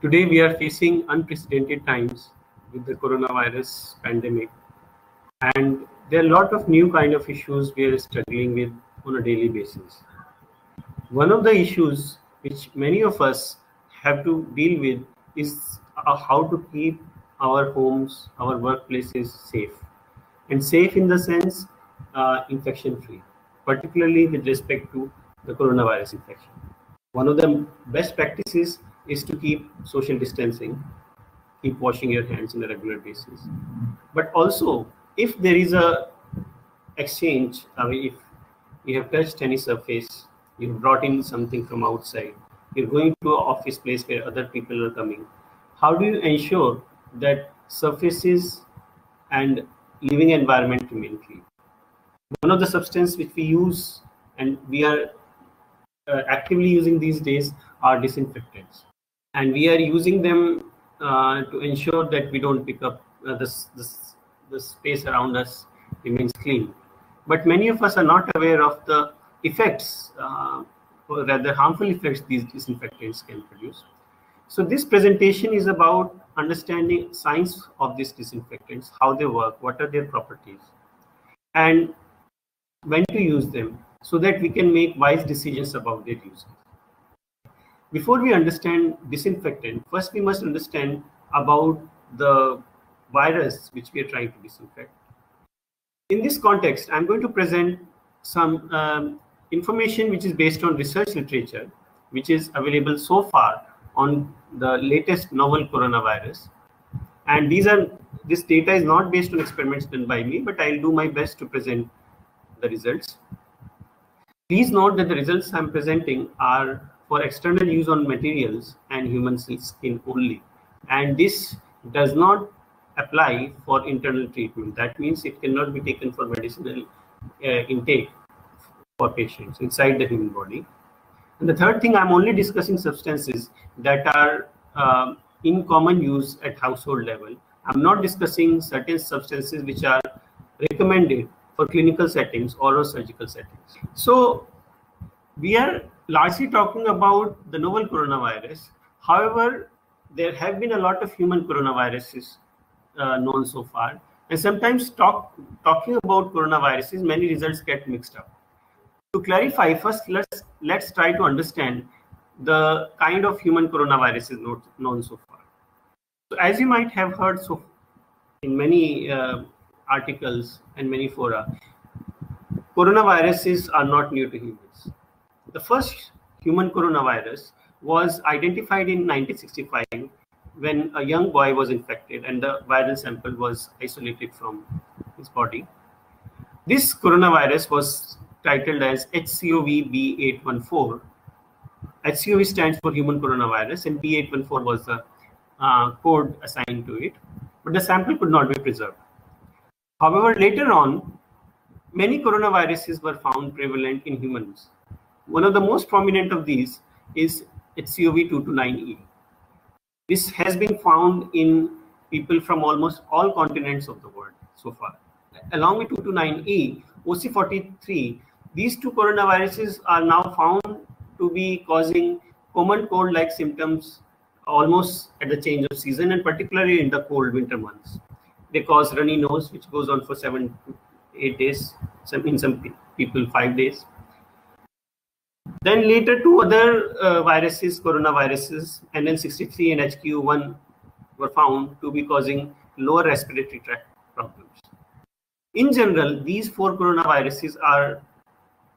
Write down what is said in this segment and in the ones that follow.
Today, we are facing unprecedented times with the coronavirus pandemic. And there are a lot of new kind of issues we are struggling with on a daily basis. One of the issues which many of us have to deal with is uh, how to keep our homes, our workplaces safe. And safe in the sense uh, infection free, particularly with respect to the coronavirus infection. One of the best practices is to keep social distancing, keep washing your hands on a regular basis. But also, if there is a exchange, I mean, if you have touched any surface, you've brought in something from outside, you're going to an office place where other people are coming, how do you ensure that surfaces and living environment remain clean? One of the substance which we use and we are uh, actively using these days are disinfectants and we are using them uh, to ensure that we don't pick up uh, this, this the space around us remains clean but many of us are not aware of the effects uh, or rather harmful effects these disinfectants can produce so this presentation is about understanding science of these disinfectants how they work what are their properties and when to use them so that we can make wise decisions about their use. Before we understand disinfectant, first we must understand about the virus which we are trying to disinfect. In this context, I'm going to present some um, information which is based on research literature, which is available so far on the latest novel coronavirus. And these are this data is not based on experiments done by me, but I'll do my best to present the results. Please note that the results I'm presenting are for external use on materials and human skin only. And this does not apply for internal treatment. That means it cannot be taken for medicinal uh, intake for patients inside the human body. And the third thing, I'm only discussing substances that are uh, in common use at household level. I'm not discussing certain substances which are recommended for clinical settings or surgical settings. So we are largely talking about the novel coronavirus. However, there have been a lot of human coronaviruses uh, known so far. And sometimes talk, talking about coronaviruses, many results get mixed up. To clarify, first let's let's try to understand the kind of human coronaviruses known so far. So as you might have heard so in many uh, articles and many fora, coronaviruses are not new to humans. The first human coronavirus was identified in 1965 when a young boy was infected and the viral sample was isolated from his body. This coronavirus was titled as HCOV B814. HCOV stands for human coronavirus and B814 was the uh, code assigned to it, but the sample could not be preserved. However, later on, many coronaviruses were found prevalent in humans. One of the most prominent of these is HCOV229E. This has been found in people from almost all continents of the world so far. Along with 229E, OC43, these two coronaviruses are now found to be causing common cold-like symptoms almost at the change of season and particularly in the cold winter months they cause runny nose, which goes on for seven to eight days, some in some people five days. Then later two other uh, viruses, coronaviruses, NL63 and HKU1 were found to be causing lower respiratory tract problems. In general, these four coronaviruses are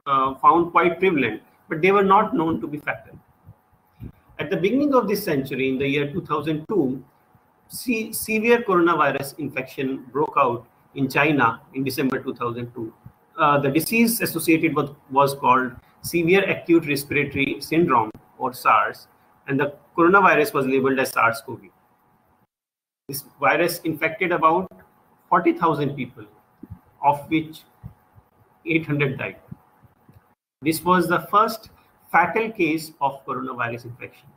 uh, found quite prevalent, but they were not known to be fatal. At the beginning of this century, in the year 2002, se severe coronavirus infection broke out in China in December 2002. Uh, the disease associated with was called severe acute respiratory syndrome or SARS, and the coronavirus was labeled as SARS-CoV. This virus infected about 40,000 people, of which 800 died. This was the first fatal case of coronavirus infection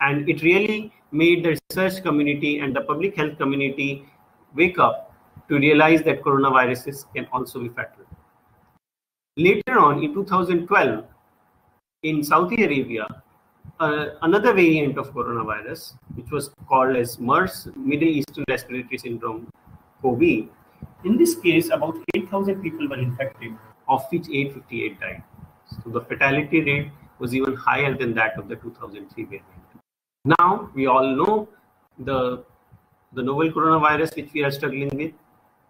and it really made the research community and the public health community wake up to realize that coronaviruses can also be fatal. Later on, in 2012, in Saudi Arabia, uh, another variant of coronavirus, which was called as MERS, Middle Eastern Respiratory Syndrome, COVID. In this case, about 8,000 people were infected, of which 858 died. So the fatality rate was even higher than that of the 2003 variant. Now we all know the the novel coronavirus which we are struggling with,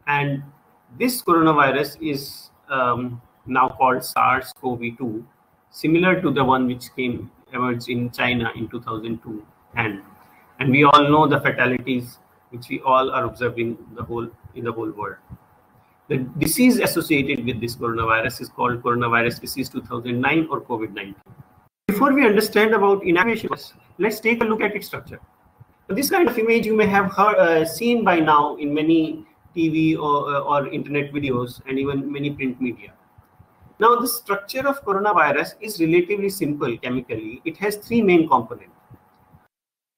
and this coronavirus is um, now called SARS-CoV-2, similar to the one which came emerged in China in 2002, and and we all know the fatalities which we all are observing the whole in the whole world. The disease associated with this coronavirus is called coronavirus disease 2009 or COVID-19. Before we understand about inactivation, let's take a look at its structure. This kind of image you may have heard, uh, seen by now in many TV or, uh, or internet videos and even many print media. Now, the structure of coronavirus is relatively simple chemically. It has three main components.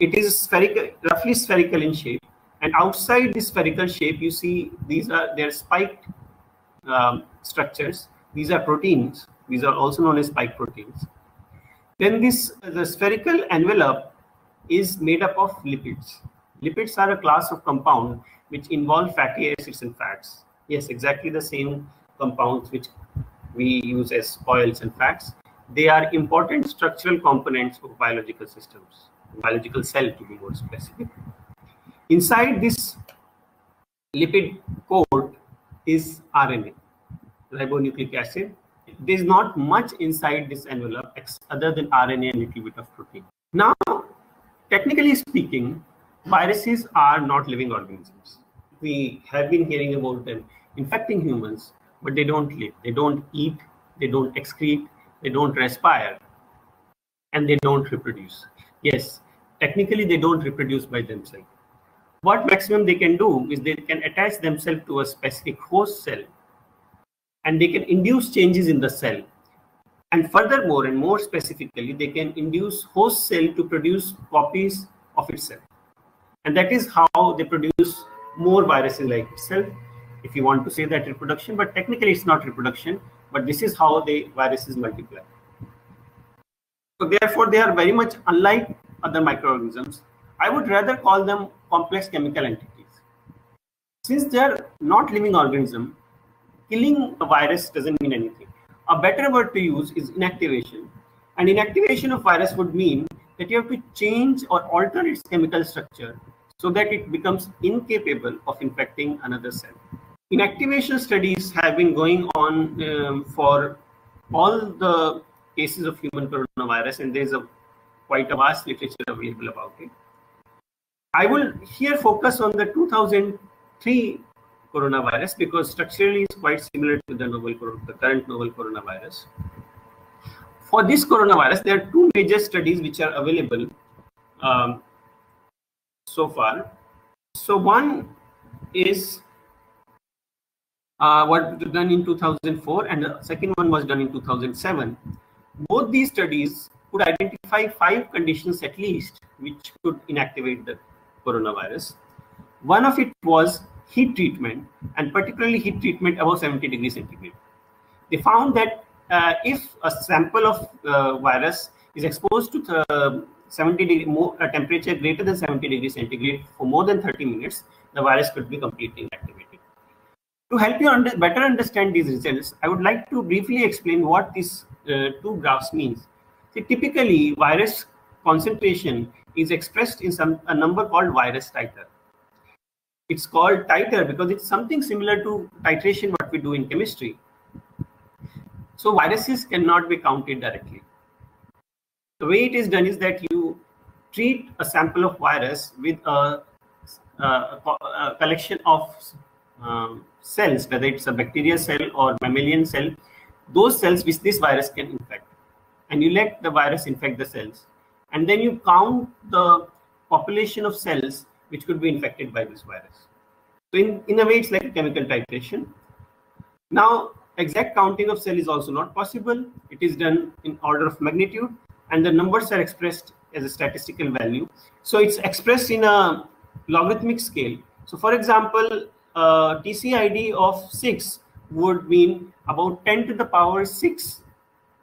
It is spherical, roughly spherical in shape, and outside the spherical shape, you see these are their spiked um, structures. These are proteins. These are also known as spike proteins. Then this the spherical envelope is made up of lipids. Lipids are a class of compound which involve fatty acids and fats. Yes, exactly the same compounds which we use as oils and fats. They are important structural components of biological systems, biological cell to be more specific. Inside this lipid coat is RNA, ribonucleic acid. There's not much inside this envelope other than RNA and a little bit of protein. Now, technically speaking, viruses are not living organisms. We have been hearing about them infecting humans, but they don't live. They don't eat, they don't excrete, they don't respire, and they don't reproduce. Yes, technically they don't reproduce by themselves what maximum they can do is they can attach themselves to a specific host cell and they can induce changes in the cell. And furthermore, and more specifically, they can induce host cell to produce copies of itself. And that is how they produce more viruses like itself, if you want to say that reproduction, but technically it's not reproduction, but this is how the viruses multiply. So therefore, they are very much unlike other microorganisms I would rather call them complex chemical entities. Since they are not living organism, killing a virus doesn't mean anything. A better word to use is inactivation. And inactivation of virus would mean that you have to change or alter its chemical structure so that it becomes incapable of infecting another cell. Inactivation studies have been going on um, for all the cases of human coronavirus, and there's a quite a vast literature available about it. I will here focus on the 2003 coronavirus because structurally it's quite similar to the novel the current novel coronavirus. For this coronavirus, there are two major studies which are available um, so far. So one is uh, was done in 2004 and the second one was done in 2007. Both these studies could identify five conditions at least which could inactivate the coronavirus. One of it was heat treatment, and particularly heat treatment above 70 degrees centigrade. They found that uh, if a sample of uh, virus is exposed to the 70 degree more, a temperature greater than 70 degrees centigrade for more than 30 minutes, the virus could be completely inactivated. To help you under, better understand these results, I would like to briefly explain what these uh, two graphs means. See, typically, virus concentration is expressed in some a number called virus titer. It's called titer because it's something similar to titration what we do in chemistry. So viruses cannot be counted directly. The way it is done is that you treat a sample of virus with a, a, a collection of um, cells, whether it's a bacterial cell or mammalian cell, those cells which this virus can infect. And you let the virus infect the cells and then you count the population of cells which could be infected by this virus. So in, in a way, it's like a chemical titration. Now, exact counting of cell is also not possible. It is done in order of magnitude, and the numbers are expressed as a statistical value. So it's expressed in a logarithmic scale. So for example, uh, TCID of 6 would mean about 10 to the power 6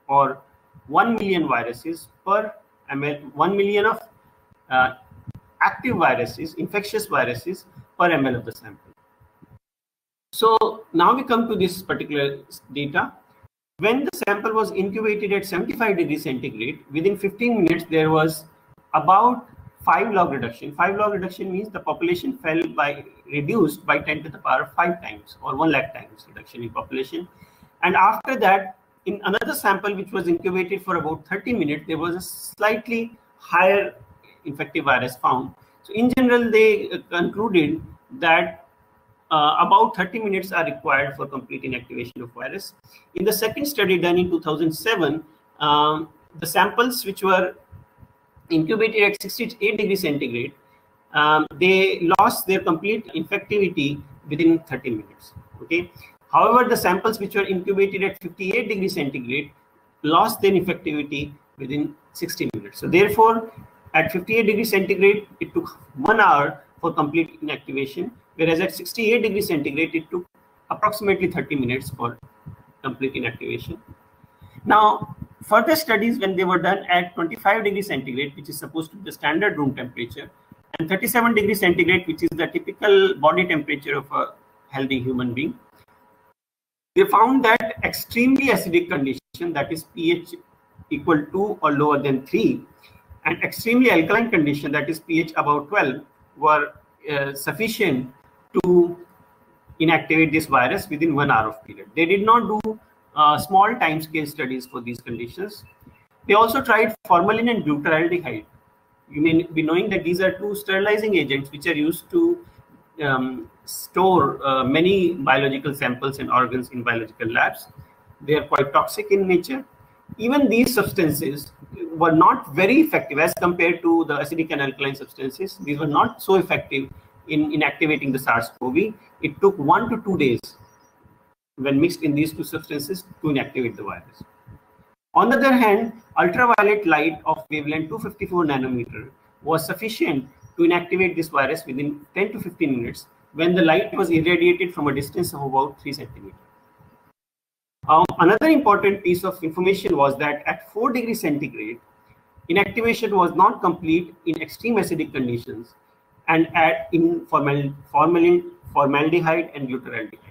or 1 million viruses per ml, 1 million of uh, active viruses, infectious viruses per ml of the sample. So now we come to this particular data. When the sample was incubated at 75 degrees centigrade, within 15 minutes, there was about 5 log reduction. 5 log reduction means the population fell by reduced by 10 to the power of 5 times or 1 lakh times reduction in population. And after that, in another sample which was incubated for about 30 minutes, there was a slightly higher infective virus found. So in general, they uh, concluded that uh, about 30 minutes are required for complete inactivation of virus. In the second study done in 2007, um, the samples which were incubated at 68 degrees centigrade, um, they lost their complete infectivity within 30 minutes. Okay. However, the samples which were incubated at 58 degrees centigrade lost their infectivity within 60 minutes. So therefore, at 58 degrees centigrade, it took one hour for complete inactivation, whereas at 68 degrees centigrade, it took approximately 30 minutes for complete inactivation. Now, further studies, when they were done at 25 degrees centigrade, which is supposed to be the standard room temperature, and 37 degrees centigrade, which is the typical body temperature of a healthy human being, they found that extremely acidic condition, that is pH equal to or lower than 3, and extremely alkaline condition, that is pH about 12, were uh, sufficient to inactivate this virus within one hour of period. They did not do uh, small time scale studies for these conditions. They also tried formalin and glutaraldehyde. You may be knowing that these are two sterilizing agents which are used to um, store uh, many biological samples and organs in biological labs. They are quite toxic in nature. Even these substances were not very effective as compared to the acidic and alkaline substances. These were not so effective in inactivating the SARS-CoV. It took one to two days when mixed in these two substances to inactivate the virus. On the other hand, ultraviolet light of wavelength 254 nanometer was sufficient to inactivate this virus within 10 to 15 minutes when the light was irradiated from a distance of about 3 centimeters. Um, another important piece of information was that at 4 degrees centigrade, inactivation was not complete in extreme acidic conditions and at in formal, formalin, formaldehyde and glutaraldehyde.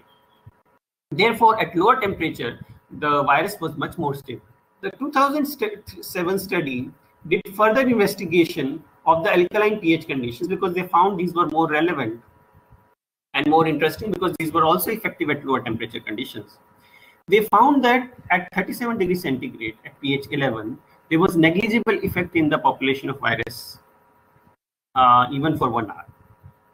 Therefore, at lower temperature, the virus was much more stable. The 2007 study did further investigation of the alkaline pH conditions because they found these were more relevant and more interesting because these were also effective at lower temperature conditions. They found that at 37 degrees centigrade at pH 11, there was negligible effect in the population of virus uh, even for one hour.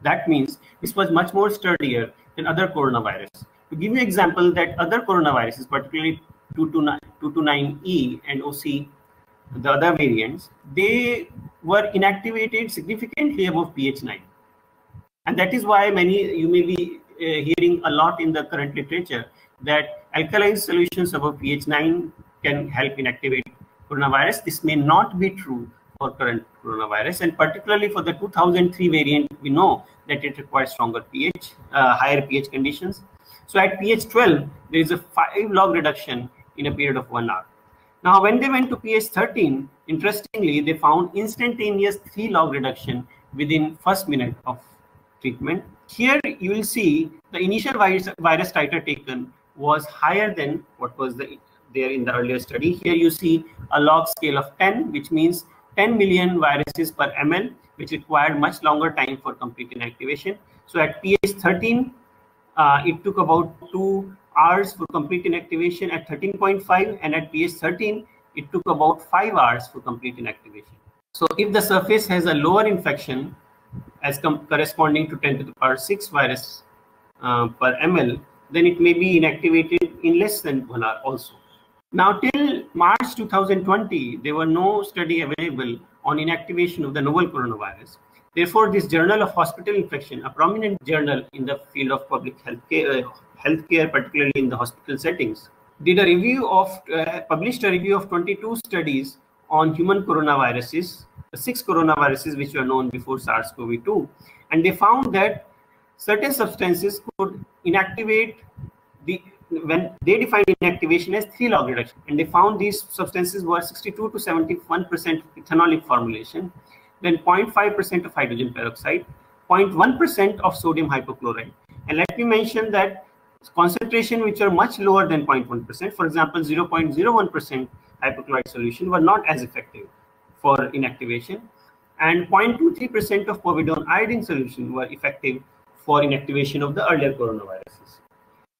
That means this was much more sturdier than other coronavirus. To give you an example that other coronaviruses, particularly 229E and OC, the other variants, they were inactivated significantly above pH 9. And that is why many, you may be uh, hearing a lot in the current literature that alkaline solutions above pH 9 can help inactivate coronavirus. This may not be true for current coronavirus, and particularly for the 2003 variant, we know that it requires stronger pH, uh, higher pH conditions. So at pH 12, there is a 5 log reduction in a period of one hour. Now, when they went to pH 13, interestingly, they found instantaneous 3 log reduction within first minute of treatment. Here, you will see the initial virus, virus titer taken was higher than what was the, there in the earlier study. Here you see a log scale of 10, which means 10 million viruses per ml, which required much longer time for complete inactivation. So at pH 13, uh, it took about two hours for complete inactivation at 13.5 and at pH 13, it took about five hours for complete inactivation. So if the surface has a lower infection as corresponding to 10 to the power 6 virus uh, per ml, then it may be inactivated in less than one hour also. Now, till March 2020, there were no study available on inactivation of the novel coronavirus. Therefore, this Journal of Hospital Infection, a prominent journal in the field of public health care, uh, healthcare, particularly in the hospital settings, did a review of, uh, published a review of 22 studies on human coronaviruses, six coronaviruses which were known before SARS-CoV-2, and they found that certain substances could inactivate the when they defined inactivation as three log reduction, and they found these substances were 62 to 71 percent ethanolic formulation, then 0.5 percent of hydrogen peroxide, 0.1 percent of sodium hypochlorite. And let me mention that concentration which are much lower than 0.1 percent, for example, 0.01 percent hypochlorite solution, were not as effective for inactivation, and 0.23 percent of povidone iodine solution were effective for inactivation of the earlier coronaviruses.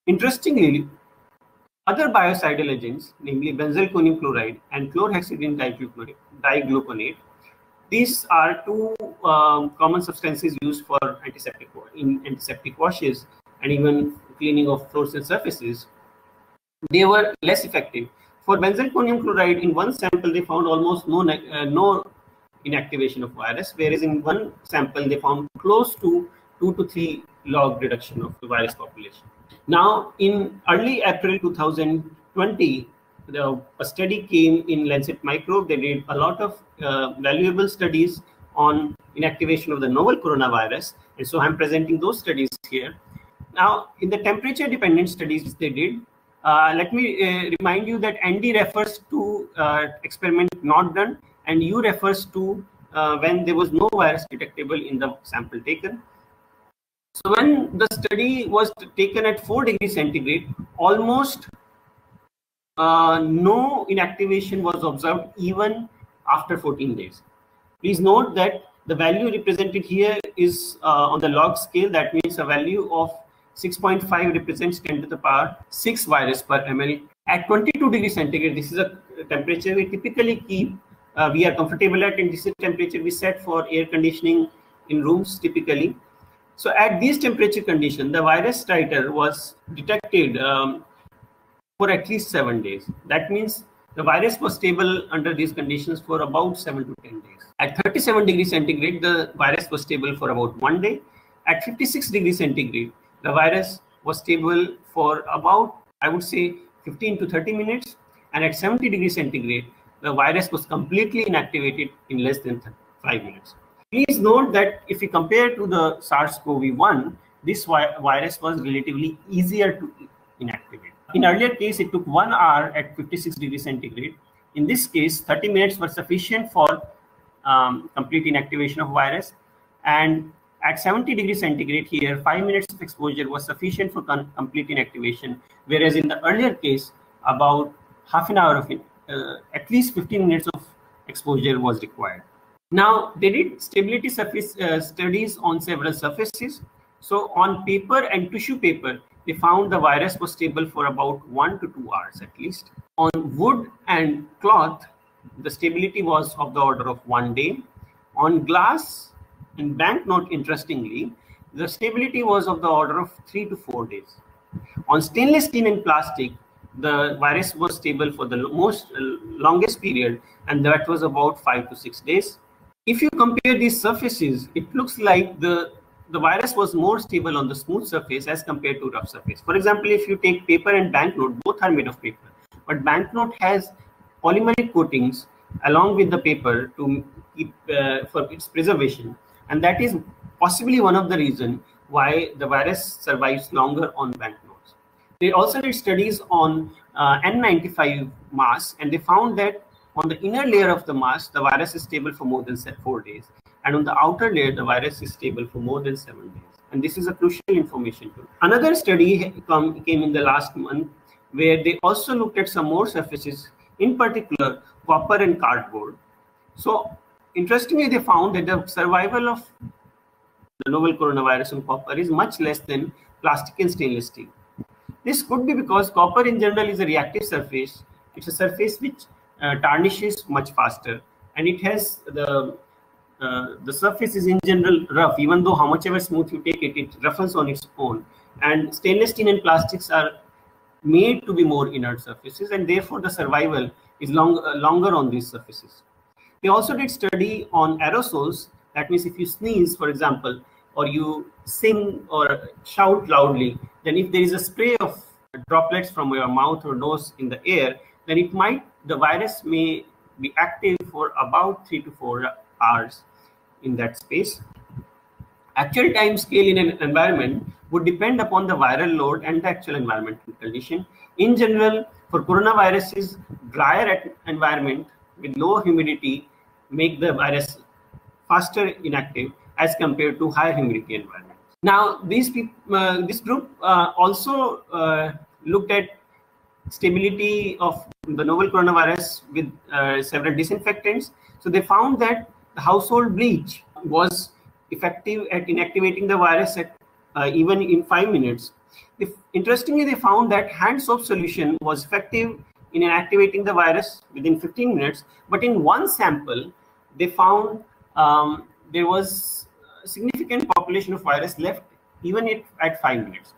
Interestingly, other biocidal agents, namely benzalkonium chloride and chlorhexidine digluconate, these are two um, common substances used for antiseptic in antiseptic washes and even cleaning of floors and surfaces. They were less effective. For benzalkonium chloride, in one sample they found almost no uh, no inactivation of virus, whereas in one sample they found close to two to three log reduction of the virus population. Now, in early April 2020, the, a study came in Lancet Microbe. They did a lot of uh, valuable studies on inactivation of the novel coronavirus. And so I'm presenting those studies here. Now, in the temperature dependent studies they did, uh, let me uh, remind you that ND refers to uh, experiment not done and U refers to uh, when there was no virus detectable in the sample taken. So when the study was taken at 4 degrees centigrade, almost no inactivation was observed even after 14 days. Please note that the value represented here is uh, on the log scale. That means a value of 6.5 represents 10 to the power 6 virus per ml. At 22 degrees centigrade, this is a temperature we typically keep, uh, we are comfortable at, and this is temperature we set for air conditioning in rooms typically. So at these temperature condition, the virus titer was detected um, for at least seven days. That means the virus was stable under these conditions for about seven to 10 days. At 37 degrees centigrade, the virus was stable for about one day. At 56 degrees centigrade, the virus was stable for about, I would say, 15 to 30 minutes. And at 70 degrees centigrade, the virus was completely inactivated in less than five minutes. Please note that if we compare to the SARS-CoV-1, this virus was relatively easier to inactivate. In earlier case, it took one hour at 56 degrees centigrade. In this case, 30 minutes were sufficient for um, complete inactivation of virus. And at 70 degrees centigrade here, five minutes of exposure was sufficient for complete inactivation. Whereas in the earlier case, about half an hour of it, uh, at least 15 minutes of exposure was required. Now, they did stability surface uh, studies on several surfaces. So on paper and tissue paper, they found the virus was stable for about one to two hours at least. On wood and cloth, the stability was of the order of one day. On glass and banknote, interestingly, the stability was of the order of three to four days. On stainless steel and plastic, the virus was stable for the most uh, longest period, and that was about five to six days if you compare these surfaces, it looks like the, the virus was more stable on the smooth surface as compared to rough surface. For example, if you take paper and banknote, both are made of paper, but banknote has polymeric coatings along with the paper to keep uh, for its preservation, and that is possibly one of the reasons why the virus survives longer on banknotes. They also did studies on uh, N95 masks, and they found that on the inner layer of the mask, the virus is stable for more than four days. And on the outer layer, the virus is stable for more than seven days. And this is a crucial information too. Another study come, came in the last month where they also looked at some more surfaces, in particular copper and cardboard. So interestingly, they found that the survival of the novel coronavirus on copper is much less than plastic and stainless steel. This could be because copper in general is a reactive surface. It's a surface which uh, tarnishes much faster and it has the uh, the surface is in general rough even though how much ever smooth you take it it roughens on its own. And stainless steel and plastics are made to be more inert surfaces and therefore the survival is long, uh, longer on these surfaces. They also did study on aerosols. That means if you sneeze for example or you sing or shout loudly then if there is a spray of droplets from your mouth or nose in the air then it might the virus may be active for about three to four hours in that space. Actual time scale in an environment would depend upon the viral load and the actual environmental condition. In general, for coronaviruses, drier environment with low humidity make the virus faster inactive as compared to high humidity environment. Now, these uh, this group uh, also uh, looked at stability of the novel coronavirus with uh, several disinfectants. So they found that the household bleach was effective at inactivating the virus at uh, even in five minutes. If, interestingly, they found that hand soap solution was effective in inactivating the virus within 15 minutes, but in one sample, they found um, there was a significant population of virus left even at, at five minutes.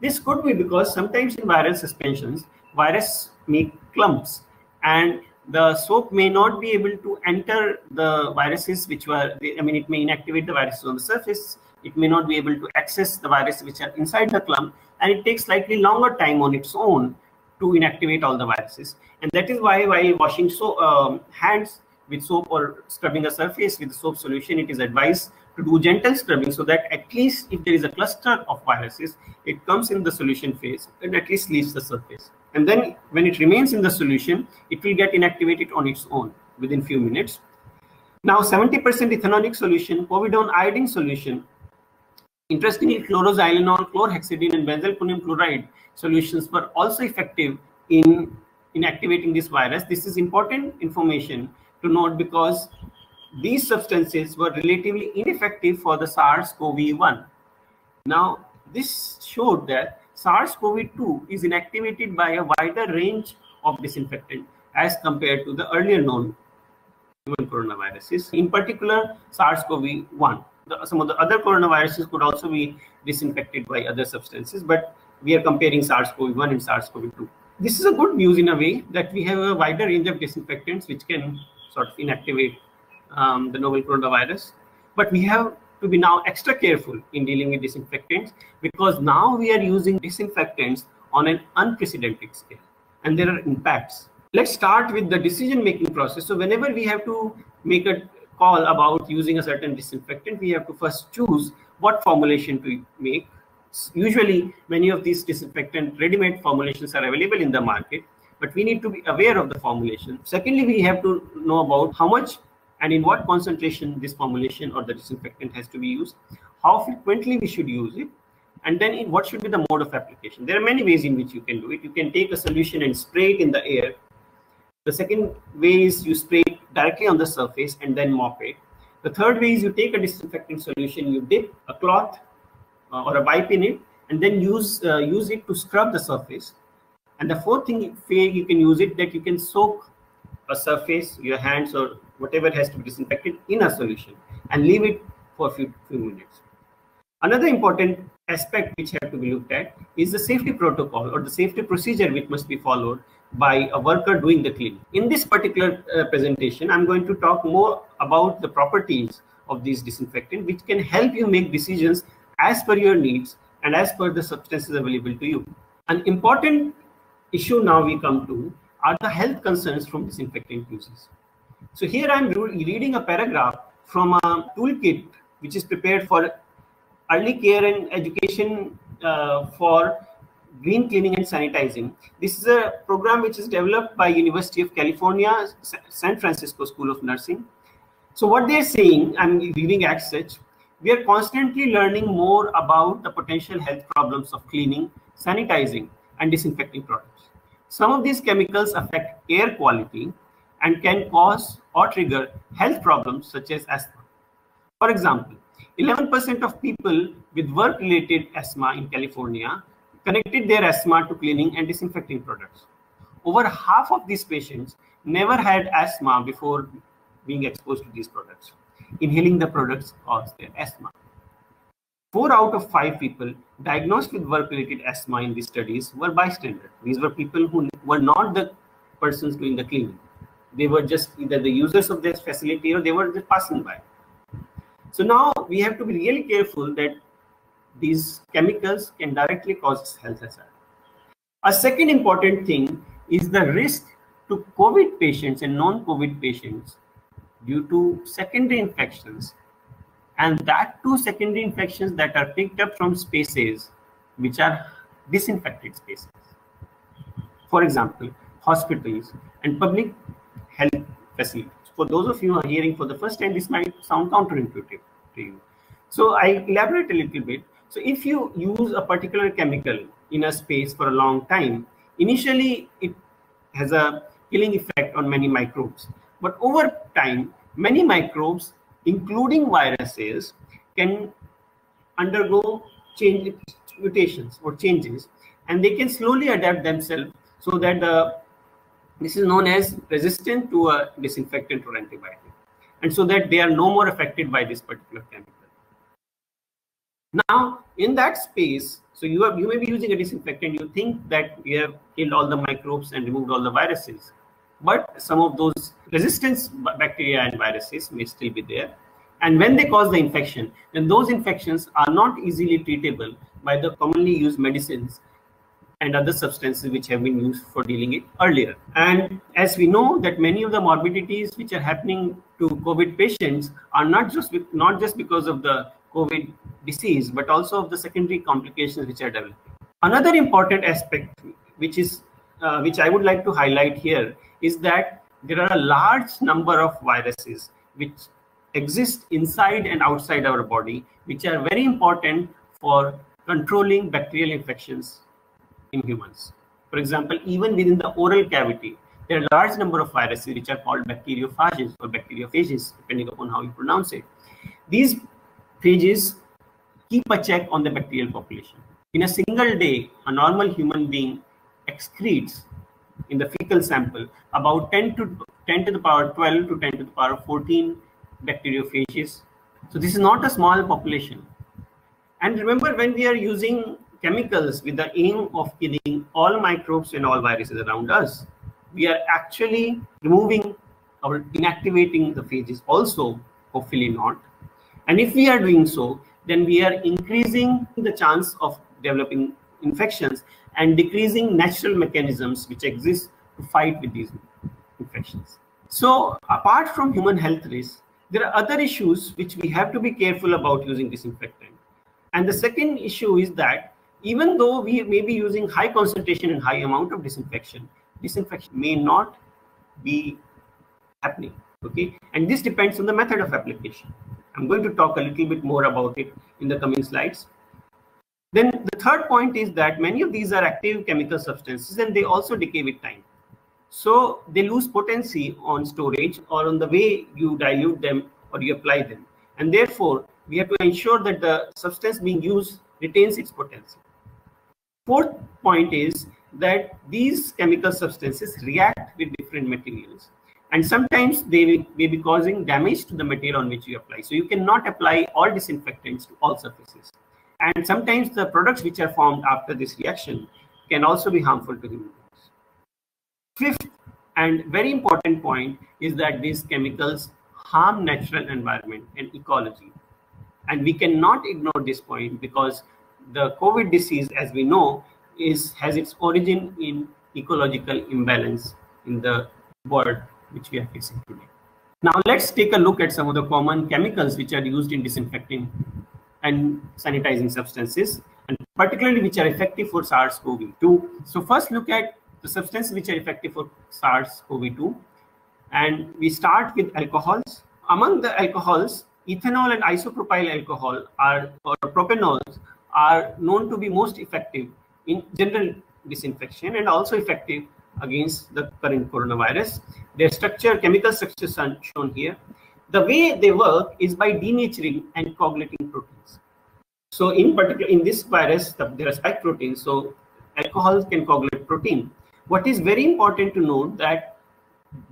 This could be because sometimes in viral suspensions, virus make clumps and the soap may not be able to enter the viruses which were, I mean, it may inactivate the viruses on the surface. It may not be able to access the viruses which are inside the clump and it takes slightly longer time on its own to inactivate all the viruses. And that is why while washing so, um, hands with soap or scrubbing a surface with soap solution, it is advised to do gentle scrubbing so that at least if there is a cluster of viruses, it comes in the solution phase and at least leaves the surface. And then when it remains in the solution, it will get inactivated on its own within few minutes. Now 70% ethanolic solution, povidone iodine solution, interestingly chloroxylenol, chlorhexidine and benzalkonium chloride solutions were also effective in inactivating this virus. This is important information to note because these substances were relatively ineffective for the SARS-CoV-1. Now, this showed that SARS-CoV-2 is inactivated by a wider range of disinfectant as compared to the earlier known human coronaviruses. In particular, SARS-CoV-1. Some of the other coronaviruses could also be disinfected by other substances, but we are comparing SARS-CoV-1 and SARS-CoV-2. This is a good news in a way that we have a wider range of disinfectants which can sort of inactivate um, the novel coronavirus. But we have to be now extra careful in dealing with disinfectants because now we are using disinfectants on an unprecedented scale and there are impacts. Let's start with the decision making process. So, whenever we have to make a call about using a certain disinfectant, we have to first choose what formulation to make. Usually, many of these disinfectant ready made formulations are available in the market, but we need to be aware of the formulation. Secondly, we have to know about how much and in what concentration this formulation or the disinfectant has to be used, how frequently we should use it, and then in what should be the mode of application. There are many ways in which you can do it. You can take a solution and spray it in the air. The second way is you spray it directly on the surface and then mop it. The third way is you take a disinfectant solution, you dip a cloth uh, or a wipe in it, and then use uh, use it to scrub the surface. And the fourth thing way you can use it that you can soak a surface, your hands or whatever has to be disinfected in a solution and leave it for a few, few minutes. Another important aspect which have to be looked at is the safety protocol or the safety procedure which must be followed by a worker doing the cleaning. In this particular uh, presentation, I'm going to talk more about the properties of these disinfectant which can help you make decisions as per your needs and as per the substances available to you. An important issue now we come to are the health concerns from disinfectant uses. So here I'm reading a paragraph from a toolkit which is prepared for early care and education uh, for green cleaning and sanitizing. This is a program which is developed by University of California, San Francisco School of Nursing. So what they're saying, I'm reading as such, we are constantly learning more about the potential health problems of cleaning, sanitizing, and disinfecting products. Some of these chemicals affect air quality and can cause or trigger health problems such as asthma. For example, 11% of people with work-related asthma in California connected their asthma to cleaning and disinfecting products. Over half of these patients never had asthma before being exposed to these products. Inhaling the products caused their asthma. Four out of five people diagnosed with work-related asthma in these studies were bystanders. These were people who were not the persons doing the cleaning. They were just either the users of this facility or they were just passing by. So now we have to be really careful that these chemicals can directly cause health hazard. A second important thing is the risk to COVID patients and non-COVID patients due to secondary infections and that two secondary infections that are picked up from spaces which are disinfected spaces. For example, hospitals and public health facilities. For those of you who are hearing for the first time, this might sound counterintuitive to you. So I elaborate a little bit. So if you use a particular chemical in a space for a long time, initially it has a killing effect on many microbes. But over time, many microbes, including viruses, can undergo change mutations or changes, and they can slowly adapt themselves so that the this is known as resistant to a disinfectant or antibiotic, and so that they are no more affected by this particular chemical. Now, in that space, so you have you may be using a disinfectant. You think that you have killed all the microbes and removed all the viruses, but some of those resistance bacteria and viruses may still be there. And when they cause the infection, then those infections are not easily treatable by the commonly used medicines and other substances which have been used for dealing it earlier. And as we know that many of the morbidities which are happening to COVID patients are not just not just because of the COVID disease, but also of the secondary complications which are developing. Another important aspect, which is uh, which I would like to highlight here, is that there are a large number of viruses which exist inside and outside our body, which are very important for controlling bacterial infections in humans. For example, even within the oral cavity, there are large number of viruses which are called bacteriophages or bacteriophages, depending upon how you pronounce it. These phages keep a check on the bacterial population. In a single day, a normal human being excretes in the fecal sample about 10 to 10 to the power 12 to 10 to the power 14 bacteriophages. So this is not a small population. And remember when we are using chemicals with the aim of killing all microbes and all viruses around us, we are actually removing or inactivating the phages also, hopefully not. And if we are doing so, then we are increasing the chance of developing infections and decreasing natural mechanisms which exist to fight with these infections. So apart from human health risks, there are other issues which we have to be careful about using disinfectant. And the second issue is that even though we may be using high concentration and high amount of disinfection, disinfection may not be happening. Okay, and this depends on the method of application. I'm going to talk a little bit more about it in the coming slides. Then the third point is that many of these are active chemical substances and they also decay with time. So they lose potency on storage or on the way you dilute them or you apply them. And therefore, we have to ensure that the substance being used retains its potency. Fourth point is that these chemical substances react with different materials. And sometimes they may be causing damage to the material on which you apply. So you cannot apply all disinfectants to all surfaces. And sometimes the products which are formed after this reaction can also be harmful to human beings. Fifth and very important point is that these chemicals harm natural environment and ecology. And we cannot ignore this point because the COVID disease, as we know, is has its origin in ecological imbalance in the world which we are facing today. Now let's take a look at some of the common chemicals which are used in disinfecting and sanitizing substances, and particularly which are effective for SARS-CoV-2. So first look at the substances which are effective for SARS-CoV-2. And we start with alcohols. Among the alcohols, ethanol and isopropyl alcohol are, or propanols are known to be most effective in general disinfection and also effective against the current coronavirus. Their structure, chemical structures are shown here. The way they work is by denaturing and coagulating proteins. So in particular, in this virus, there are spike proteins. So alcohols can coagulate protein. What is very important to note that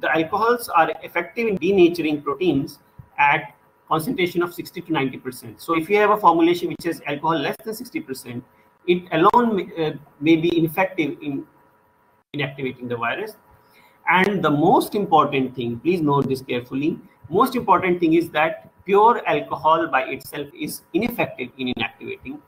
the alcohols are effective in denaturing proteins at concentration of 60 to 90 percent. So if you have a formulation which has alcohol less than 60 percent, it alone may, uh, may be ineffective in inactivating the virus. And the most important thing, please note this carefully, most important thing is that pure alcohol by itself is ineffective in inactivating.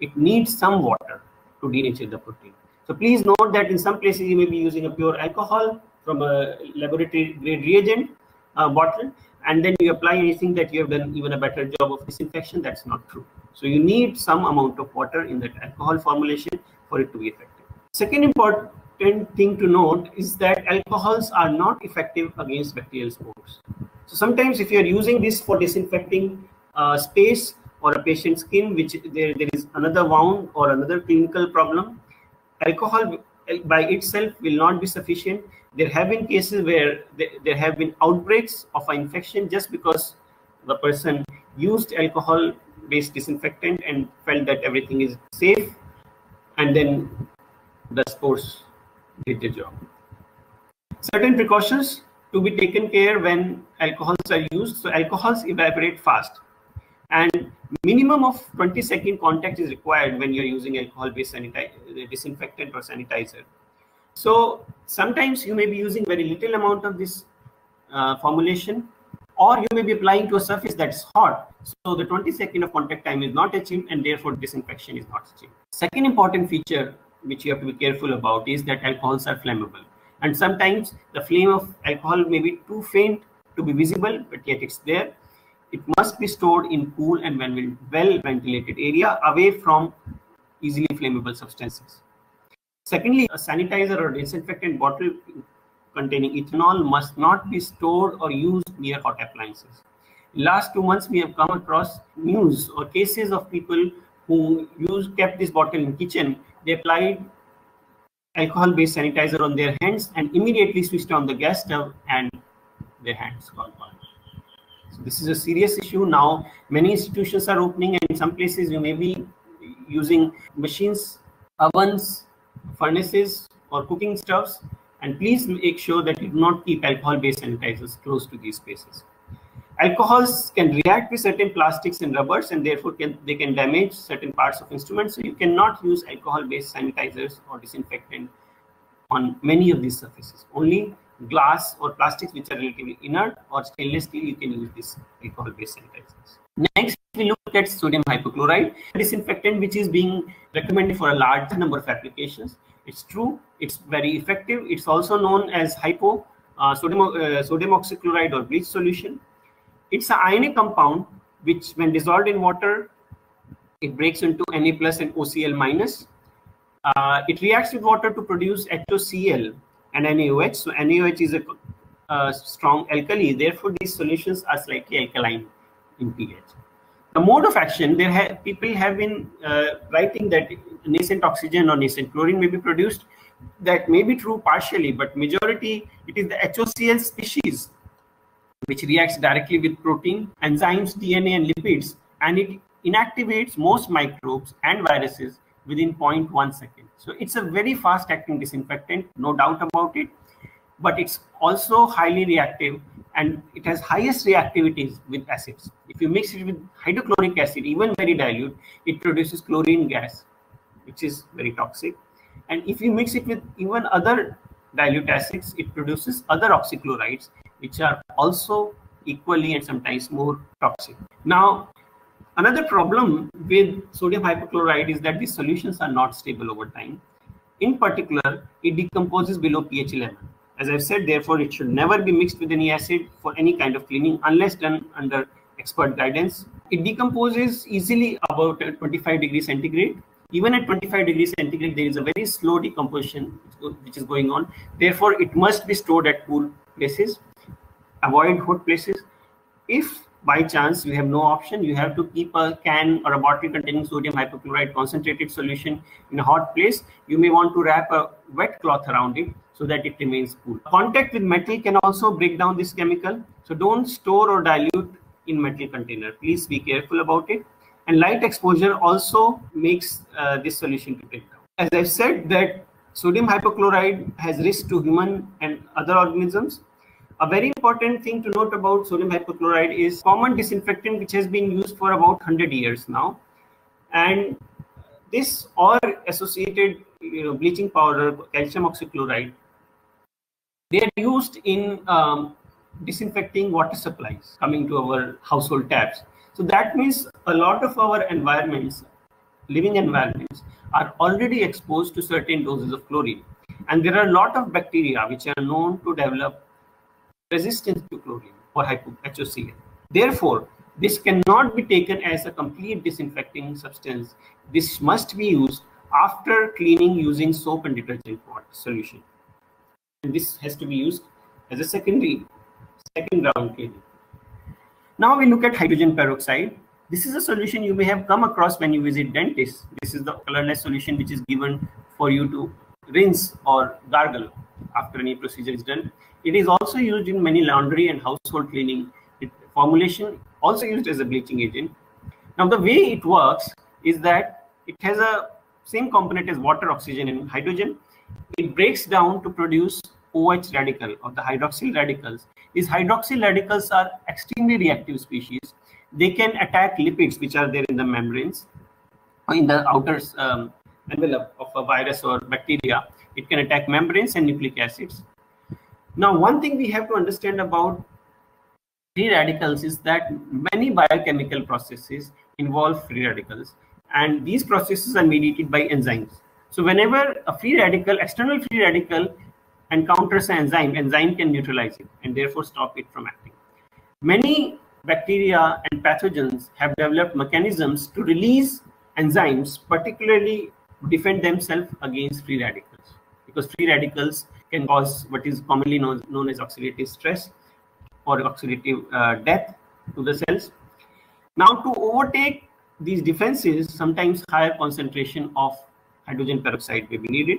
It needs some water to denature the protein. So please note that in some places you may be using a pure alcohol from a laboratory grade reagent uh, bottle and then you apply anything that you have done even a better job of disinfection, that's not true. So you need some amount of water in that alcohol formulation for it to be effective. Second important thing to note is that alcohols are not effective against bacterial spores. So sometimes if you are using this for disinfecting uh, space or a patient's skin, which there, there is another wound or another clinical problem, alcohol by itself will not be sufficient. There have been cases where there have been outbreaks of an infection just because the person used alcohol-based disinfectant and felt that everything is safe, and then the spores did the job. Certain precautions to be taken care when alcohols are used. So alcohols evaporate fast and minimum of 20 second contact is required when you're using alcohol based disinfectant or sanitizer so sometimes you may be using very little amount of this uh, formulation or you may be applying to a surface that's hot. So the 20 second of contact time is not achieved and therefore disinfection is not achieved. Second important feature which you have to be careful about is that alcohols are flammable. And sometimes the flame of alcohol may be too faint to be visible but yet it's there. It must be stored in cool and well ventilated area away from easily flammable substances. Secondly, a sanitizer or disinfectant bottle containing ethanol must not be stored or used near hot appliances. Last two months, we have come across news or cases of people who used kept this bottle in kitchen. They applied alcohol-based sanitizer on their hands and immediately switched on the gas stove and their hands got burned. So this is a serious issue now. Many institutions are opening, and in some places you may be using machines, ovens, furnaces, or cooking stoves. And please make sure that you do not keep alcohol-based sanitizers close to these spaces. Alcohols can react with certain plastics and rubbers, and therefore can, they can damage certain parts of instruments. So you cannot use alcohol-based sanitizers or disinfectant on many of these surfaces. Only glass or plastics which are relatively inert or stainless steel, you can use this alcohol-based sanitizers. Next, we look at sodium hypochlorite, disinfectant which is being recommended for a large number of applications. It's true, it's very effective. It's also known as hypo, uh, sodium, uh, sodium oxychloride or bleach solution. It's an ionic compound which when dissolved in water, it breaks into Na plus and OCl minus. Uh, it reacts with water to produce HOCl and NaOH. So NaOH is a, a strong alkali. Therefore, these solutions are slightly alkaline in pH. The mode of action, there have people have been uh, writing that nascent oxygen or nascent chlorine may be produced. That may be true partially, but majority it is the HOCl species which reacts directly with protein, enzymes, DNA, and lipids, and it inactivates most microbes and viruses within 0.1 second. So it's a very fast acting disinfectant, no doubt about it, but it's also highly reactive and it has highest reactivities with acids. If you mix it with hydrochloric acid, even very dilute, it produces chlorine gas, which is very toxic. And if you mix it with even other dilute acids, it produces other oxychlorides, which are also equally and sometimes more toxic. Now, Another problem with sodium hypochlorite is that these solutions are not stable over time. In particular, it decomposes below pH 11. As I've said, therefore, it should never be mixed with any acid for any kind of cleaning unless done under expert guidance. It decomposes easily about uh, 25 degrees centigrade. Even at 25 degrees centigrade, there is a very slow decomposition which is going on. Therefore, it must be stored at cool places. Avoid hot places. If by chance you have no option you have to keep a can or a bottle containing sodium hypochlorite concentrated solution in a hot place you may want to wrap a wet cloth around it so that it remains cool. Contact with metal can also break down this chemical. So don't store or dilute in metal container. Please be careful about it. And light exposure also makes uh, this solution to break down. As I've said that sodium hypochlorite has risk to human and other organisms. A very important thing to note about sodium hypochlorite is common disinfectant which has been used for about 100 years now. And this or associated you know, bleaching powder, calcium oxychloride, they are used in um, disinfecting water supplies coming to our household taps. So that means a lot of our environments, living environments, are already exposed to certain doses of chlorine. And there are a lot of bacteria which are known to develop resistance to chlorine. or HOCl. Therefore, this cannot be taken as a complete disinfecting substance. This must be used after cleaning using soap and detergent solution. And this has to be used as a secondary, second round cleaning. Now we look at hydrogen peroxide. This is a solution you may have come across when you visit dentist. This is the colorless solution which is given for you to rinse or gargle after any procedure is done. It is also used in many laundry and household cleaning formulation, also used as a bleaching agent. Now the way it works is that it has a same component as water, oxygen, and hydrogen. It breaks down to produce OH radical or the hydroxyl radicals. These hydroxyl radicals are extremely reactive species. They can attack lipids which are there in the membranes, in the outer um, envelope of a virus or bacteria. It can attack membranes and nucleic acids. Now, one thing we have to understand about free radicals is that many biochemical processes involve free radicals and these processes are mediated by enzymes. So whenever a free radical, external free radical encounters an enzyme, enzyme can neutralize it and therefore stop it from acting. Many bacteria and pathogens have developed mechanisms to release enzymes, particularly defend themselves against free radicals because free radicals can cause what is commonly known, known as oxidative stress or oxidative uh, death to the cells. Now to overtake these defenses, sometimes higher concentration of hydrogen peroxide may be needed.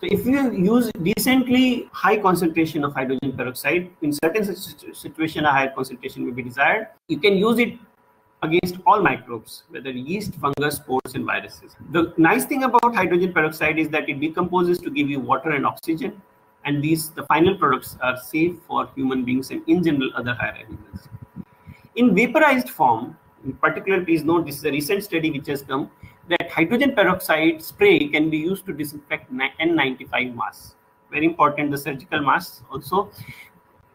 So if you use decently high concentration of hydrogen peroxide, in certain situation a higher concentration may be desired, you can use it against all microbes, whether yeast, fungus, spores, and viruses. The nice thing about hydrogen peroxide is that it decomposes to give you water and oxygen, and these the final products are safe for human beings and in general other higher animals. In vaporized form, in particular, please note this is a recent study which has come that hydrogen peroxide spray can be used to disinfect N95 masks. Very important, the surgical masks also,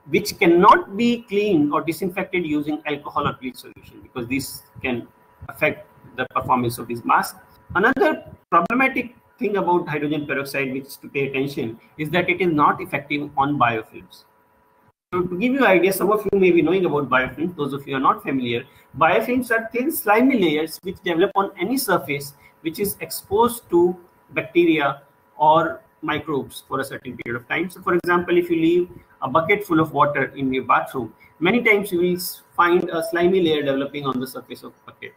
which cannot be cleaned or disinfected using alcohol or bleach solution because this can affect the performance of these masks. Another problematic thing about hydrogen peroxide which to pay attention is that it is not effective on biofilms. So to give you an idea, some of you may be knowing about biofilms. Those of you are not familiar. Biofilms are thin slimy layers which develop on any surface which is exposed to bacteria or microbes for a certain period of time. So for example, if you leave a bucket full of water in your bathroom, many times you will find a slimy layer developing on the surface of the bucket.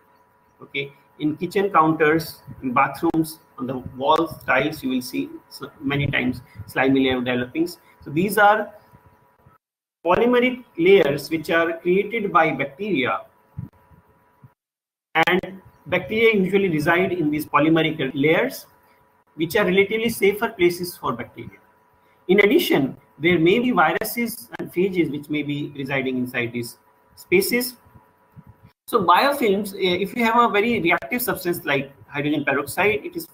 Okay. In kitchen counters, in bathrooms, on the walls, tiles, you will see many times slimy layer developing. So these are polymeric layers which are created by bacteria and bacteria usually reside in these polymeric layers which are relatively safer places for bacteria. In addition, there may be viruses and phages which may be residing inside these spaces. So biofilms, eh, if you have a very reactive substance like hydrogen peroxide, it is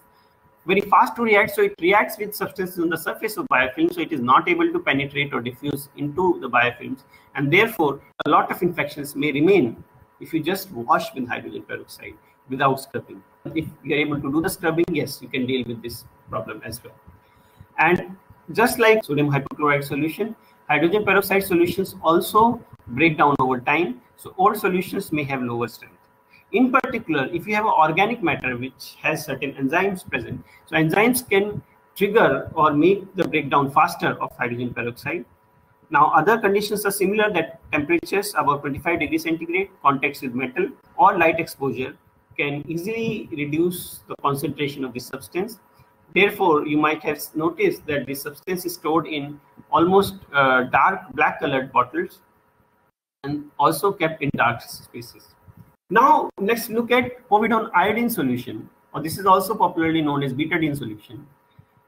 very fast to react. So it reacts with substances on the surface of biofilm. So it is not able to penetrate or diffuse into the biofilms. And therefore, a lot of infections may remain if you just wash with hydrogen peroxide without scrubbing. If you're able to do the scrubbing, yes, you can deal with this problem as well. And just like sodium hypochlorite solution, hydrogen peroxide solutions also break down over time. So old solutions may have lower strength. In particular, if you have organic matter which has certain enzymes present, so enzymes can trigger or make the breakdown faster of hydrogen peroxide. Now, other conditions are similar that temperatures above 25 degrees centigrade, contact with metal, or light exposure can easily reduce the concentration of the substance. Therefore, you might have noticed that the substance is stored in almost uh, dark black colored bottles and also kept in dark spaces. Now let's look at povidone iodine solution, or this is also popularly known as betadine solution.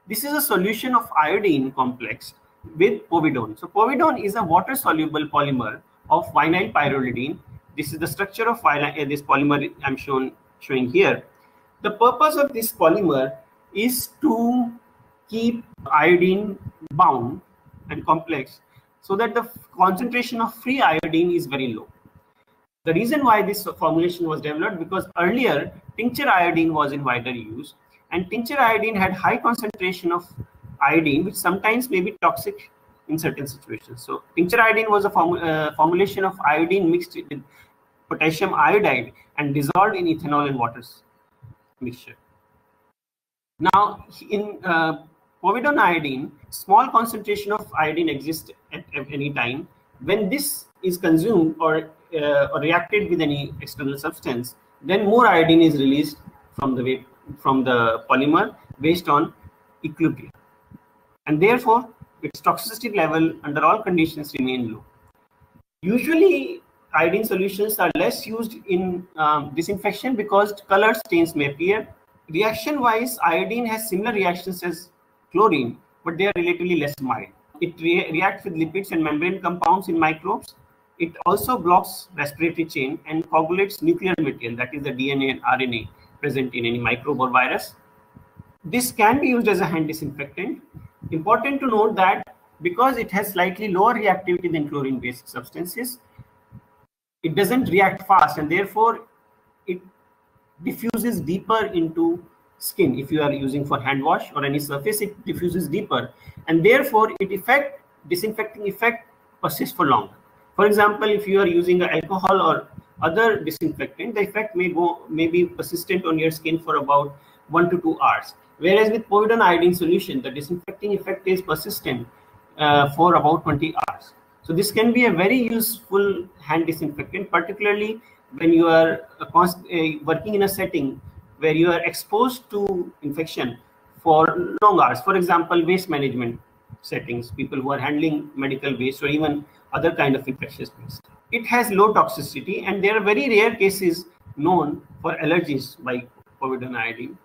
This is a solution of iodine complex with povidone. So povidone is a water-soluble polymer of vinyl pyrrolidone. This is the structure of uh, this polymer I'm shown, showing here. The purpose of this polymer is to keep iodine bound and complex so that the concentration of free iodine is very low. The reason why this formulation was developed because earlier tincture iodine was in wider use and tincture iodine had high concentration of iodine which sometimes may be toxic in certain situations. So tincture iodine was a form, uh, formulation of iodine mixed with potassium iodide and dissolved in ethanol and water mixture. Now, in uh, povidone iodine, small concentration of iodine exists at, at, any time. When this is consumed or, uh, or reacted with any external substance, then more iodine is released from the from the polymer based on equilibrium. And therefore, its toxicity level under all conditions remain low. Usually, iodine solutions are less used in um, disinfection because color stains may appear. Reaction wise, iodine has similar reactions as chlorine, but they are relatively less mild. It re reacts with lipids and membrane compounds in microbes. It also blocks respiratory chain and coagulates nuclear material, that is the DNA and RNA present in any microbe or virus. This can be used as a hand disinfectant. Important to note that because it has slightly lower reactivity than chlorine-based substances, it doesn't react fast and therefore it diffuses deeper into skin if you are using for hand wash or any surface it diffuses deeper and therefore it effect disinfecting effect persists for longer for example if you are using alcohol or other disinfectant the effect may go may be persistent on your skin for about one to two hours whereas with povidone iodine solution the disinfecting effect is persistent uh, for about 20 hours so this can be a very useful hand disinfectant, particularly when you are uh, working in a setting where you are exposed to infection for long hours. For example, waste management settings, people who are handling medical waste or even other kind of infectious waste. It has low toxicity and there are very rare cases known for allergies by povidone iodine.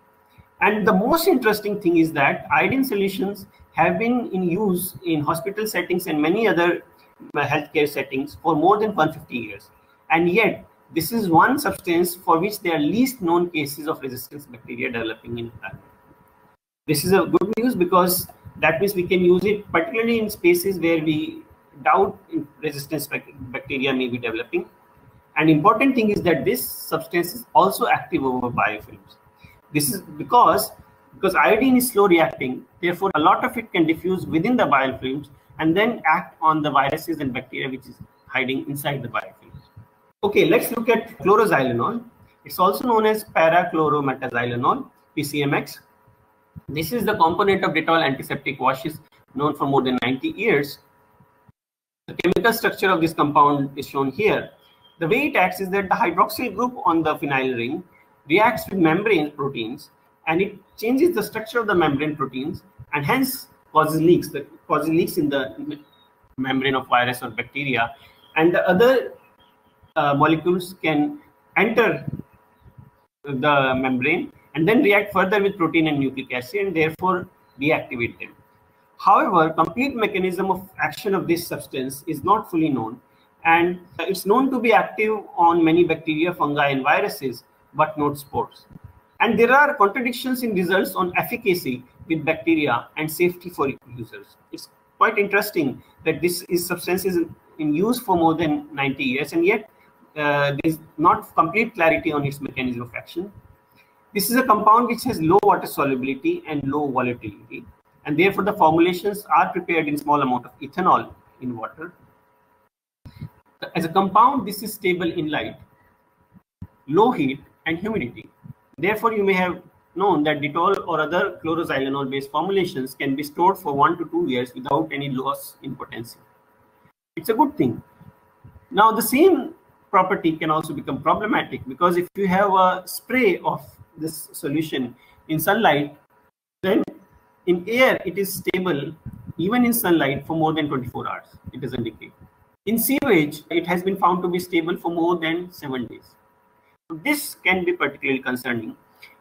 And the most interesting thing is that iodine solutions have been in use in hospital settings and many other uh, healthcare settings for more than 150 years. And yet, this is one substance for which there are least known cases of resistance bacteria developing in plant. This is a good news because that means we can use it particularly in spaces where we doubt resistance bacteria may be developing. And important thing is that this substance is also active over biofilms. This is because because iodine is slow reacting, therefore a lot of it can diffuse within the biofilms and then act on the viruses and bacteria which is hiding inside the biofilms. Okay, let's look at chloroxylenol. It's also known as parachlorometaxylenol, PCMX. This is the component of Dettol antiseptic washes known for more than 90 years. The chemical structure of this compound is shown here. The way it acts is that the hydroxyl group on the phenyl ring reacts with membrane proteins and it changes the structure of the membrane proteins and hence causes leaks, that causes leaks in the membrane of virus or bacteria. And the other uh, molecules can enter the membrane and then react further with protein and nucleic acid and therefore deactivate them. However, complete mechanism of action of this substance is not fully known and it's known to be active on many bacteria, fungi and viruses, but not spores. And there are contradictions in results on efficacy with bacteria and safety for users. It's quite interesting that this is substance is in use for more than 90 years and yet uh, there is not complete clarity on its mechanism of action. This is a compound which has low water solubility and low volatility and therefore the formulations are prepared in small amount of ethanol in water. As a compound, this is stable in light, low heat and humidity. Therefore, you may have known that Dettol or other chloroxylenol based formulations can be stored for one to two years without any loss in potency. It's a good thing. Now, the same property can also become problematic because if you have a spray of this solution in sunlight, in air it is stable even in sunlight for more than 24 hours. It doesn't decay. In sewage, it has been found to be stable for more than seven days. This can be particularly concerning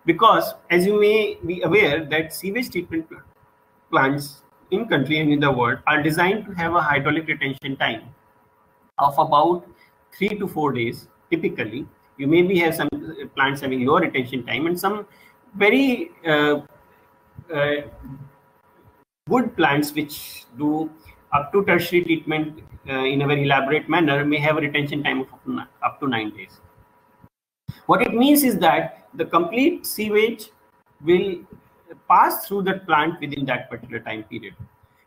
because as you may be aware that sewage treatment plants in country and in the world are designed to have a hydraulic retention time of about three to four days typically you maybe have some plants having lower retention time and some very uh, uh, good plants which do up to tertiary treatment uh, in a very elaborate manner may have a retention time of up to nine days what it means is that the complete sewage will pass through the plant within that particular time period.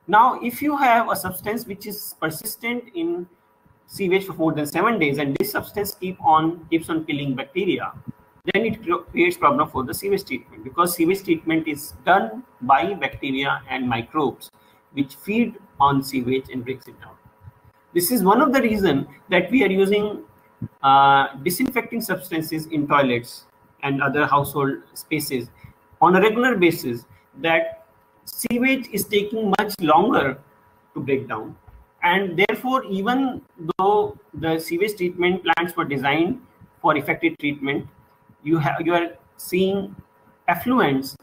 Now, if you have a substance which is persistent in sewage for more than seven days, and this substance keep on keeps on killing bacteria, then it creates problem for the sewage treatment because sewage treatment is done by bacteria and microbes which feed on sewage and breaks it down. This is one of the reason that we are using uh, disinfecting substances in toilets and other household spaces on a regular basis that sewage is taking much longer to break down and therefore even though the sewage treatment plants were designed for effective treatment you have you are seeing effluents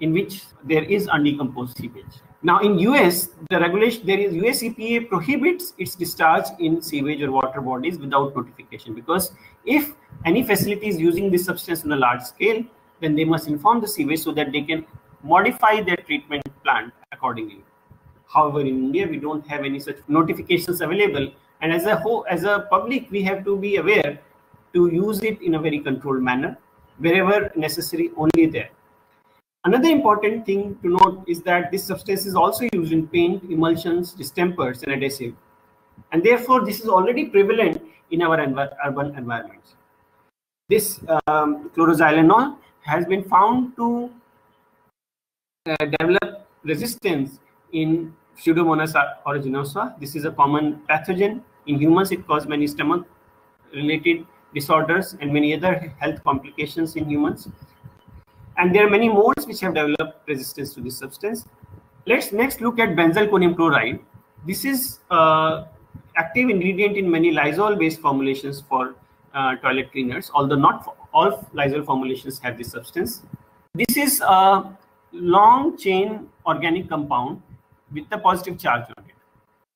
in which there is undecomposed sewage. Now in us the regulation there is us epa prohibits its discharge in sewage or water bodies without notification because if any facility is using this substance on a large scale then they must inform the sewage so that they can modify their treatment plant accordingly. However in india we don't have any such notifications available. And as a whole as a public we have to be aware to use it in a very controlled manner wherever necessary only there another important thing to note is that this substance is also used in paint emulsions distempers and adhesive and therefore this is already prevalent in our env urban environments this um, chloroxylenol has been found to uh, develop resistance in Pseudomonas aeruginosa. This is a common pathogen. In humans, it causes many stomach-related disorders and many other health complications in humans. And there are many modes which have developed resistance to this substance. Let's next look at benzalkonium chloride. This is uh, active ingredient in many Lysol-based formulations for uh, toilet cleaners, although not all Lysol formulations have this substance. This is a long chain organic compound with a positive charge on it.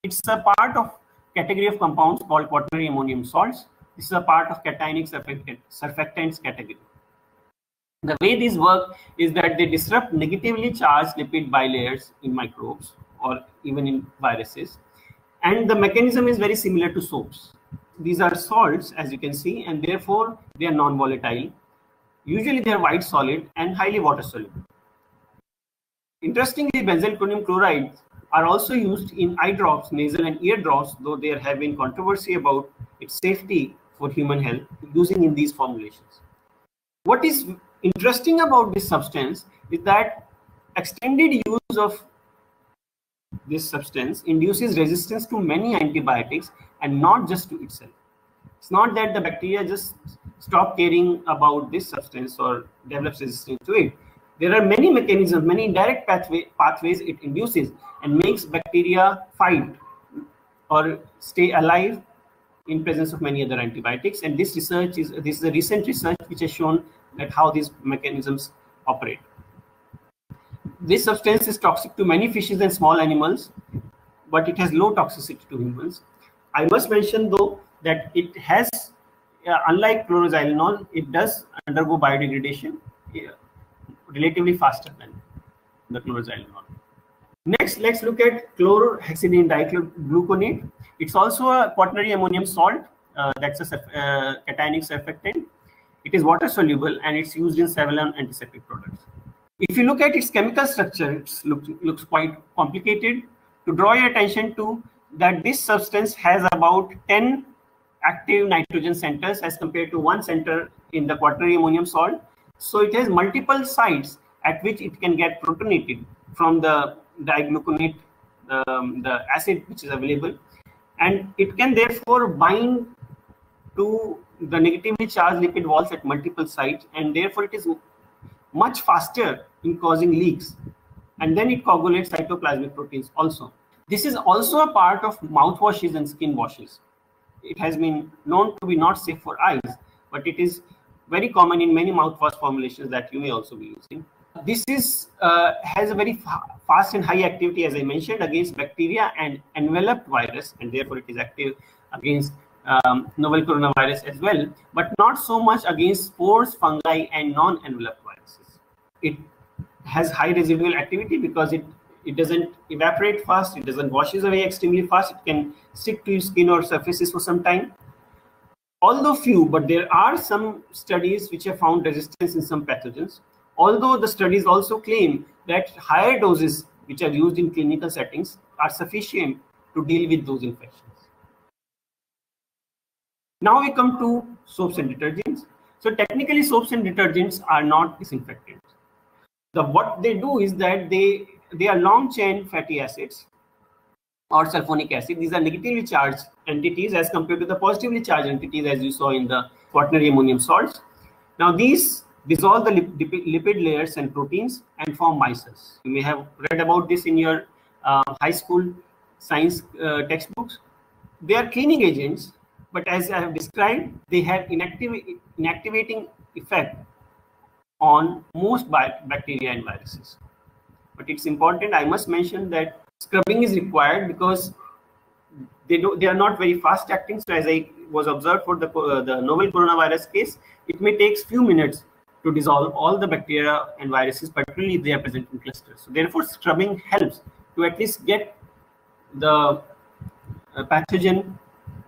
It's a part of category of compounds called quaternary ammonium salts. This is a part of cationic surfactants category. The way these work is that they disrupt negatively charged lipid bilayers in microbes or even in viruses. And the mechanism is very similar to soaps. These are salts, as you can see, and therefore they are non-volatile. Usually they are white solid and highly water soluble. Interestingly, benzalkonium chloride are also used in eye drops, nasal and ear drops, though there have been controversy about its safety for human health using in these formulations. What is interesting about this substance is that extended use of this substance induces resistance to many antibiotics and not just to itself. It's not that the bacteria just stop caring about this substance or develops resistance to it. There are many mechanisms, many indirect pathway, pathways it induces and makes bacteria fight or stay alive in presence of many other antibiotics. And this research is this is a recent research which has shown that how these mechanisms operate. This substance is toxic to many fishes and small animals, but it has low toxicity to humans. I must mention though that it has, uh, unlike chloroxylenol, it does undergo biodegradation relatively faster than the chloroxylenol. Next, let's look at chlorhexidine dichlorogluconate. It's also a quaternary ammonium salt. Uh, that's a uh, cationic surfactant. It is water soluble and it's used in several antiseptic products. If you look at its chemical structure, it looks, looks quite complicated. To draw your attention to that this substance has about 10 active nitrogen centers as compared to one center in the quaternary ammonium salt so it has multiple sites at which it can get protonated from the digluconate, um, the acid which is available. And it can therefore bind to the negatively charged lipid walls at multiple sites. And therefore it is much faster in causing leaks. And then it coagulates cytoplasmic proteins also. This is also a part of mouthwashes and skin washes. It has been known to be not safe for eyes, but it is very common in many mouthwash formulations that you may also be using. This is uh, has a very fa fast and high activity, as I mentioned, against bacteria and enveloped virus, and therefore it is active against um, novel coronavirus as well, but not so much against spores, fungi, and non-enveloped viruses. It has high residual activity because it it doesn't evaporate fast, it doesn't washes away extremely fast, it can stick to your skin or surfaces for some time, although few, but there are some studies which have found resistance in some pathogens. Although the studies also claim that higher doses which are used in clinical settings are sufficient to deal with those infections. Now we come to soaps and detergents. So technically soaps and detergents are not disinfectants. The, what they do is that they, they are long chain fatty acids or sulfonic acid. These are negatively charged entities as compared to the positively charged entities as you saw in the quaternary ammonium salts. Now these dissolve the lipid layers and proteins and form micelles. You may have read about this in your uh, high school science uh, textbooks. They are cleaning agents, but as I have described, they have inactiv inactivating effect on most bacteria and viruses. But it's important, I must mention that scrubbing is required because they do they are not very fast acting. So as I was observed for the, uh, the novel coronavirus case, it may take few minutes to dissolve all the bacteria and viruses, particularly if they are present in clusters. So therefore, scrubbing helps to at least get the uh, pathogen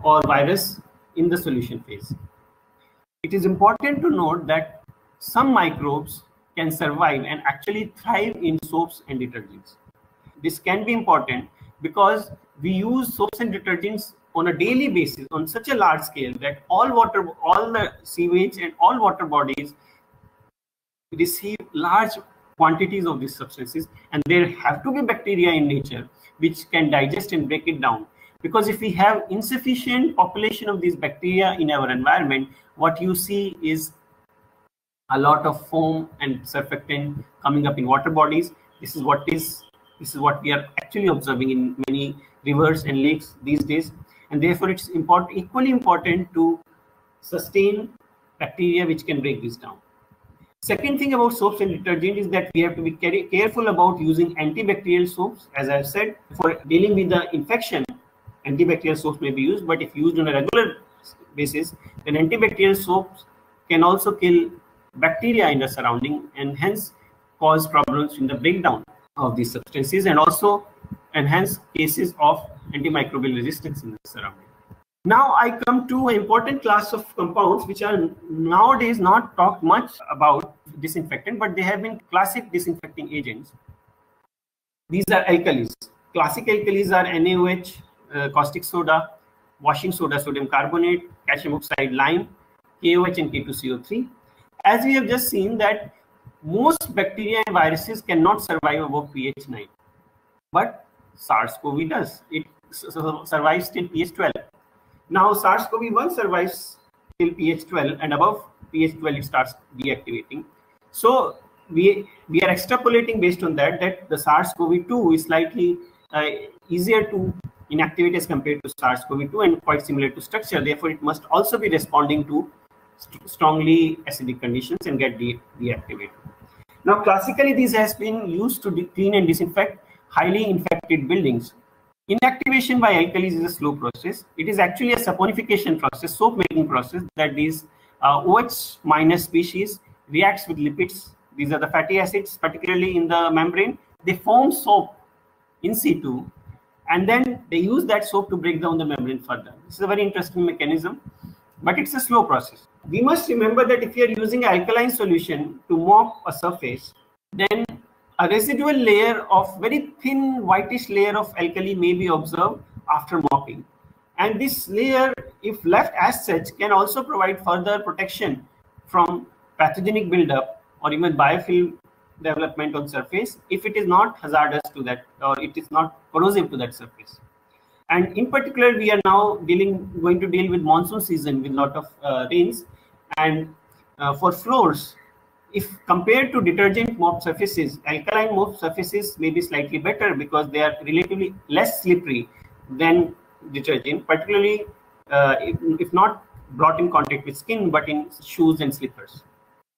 or virus in the solution phase. It is important to note that some microbes can survive and actually thrive in soaps and detergents. This can be important because we use soaps and detergents on a daily basis on such a large scale that all water, all the sewage and all water bodies receive large quantities of these substances and there have to be bacteria in nature which can digest and break it down. Because if we have insufficient population of these bacteria in our environment what you see is a lot of foam and surfactant coming up in water bodies. This is what is this is what we are actually observing in many rivers and lakes these days. And therefore it's important equally important to sustain bacteria which can break this down Second thing about soaps and detergent is that we have to be careful about using antibacterial soaps. As I've said, for dealing with the infection, antibacterial soaps may be used, but if used on a regular basis, then antibacterial soaps can also kill bacteria in the surrounding and hence cause problems in the breakdown of these substances and also enhance cases of antimicrobial resistance in the surrounding. Now I come to an important class of compounds which are nowadays not talked much about disinfectant, but they have been classic disinfecting agents. These are alkalis. Classic alkalis are NaOH, uh, caustic soda, washing soda, sodium carbonate, calcium oxide, lime, KOH and K2CO3. As we have just seen that most bacteria and viruses cannot survive above pH 9. But SARS-CoV does. It survives till pH 12. Now SARS-CoV-1 survives till pH 12 and above pH 12 it starts deactivating. So we we are extrapolating based on that that the SARS-CoV-2 is slightly uh, easier to inactivate as compared to SARS-CoV-2 and quite similar to structure. Therefore, it must also be responding to st strongly acidic conditions and get de deactivated. Now, classically, this has been used to clean and disinfect highly infected buildings Inactivation by alkalis is a slow process. It is actually a saponification process, soap making process that these uh, OH minus species reacts with lipids. These are the fatty acids, particularly in the membrane. They form soap in situ, and then they use that soap to break down the membrane further. This is a very interesting mechanism, but it's a slow process. We must remember that if you are using alkaline solution to mop a surface, then a residual layer of very thin whitish layer of alkali may be observed after mopping. And this layer, if left as such, can also provide further protection from pathogenic buildup or even biofilm development on surface if it is not hazardous to that or it is not corrosive to that surface. And in particular, we are now dealing going to deal with monsoon season with lot of uh, rains. And uh, for floors, if compared to detergent mop surfaces, alkaline mop surfaces may be slightly better because they are relatively less slippery than detergent, particularly uh, if, if, not brought in contact with skin, but in shoes and slippers.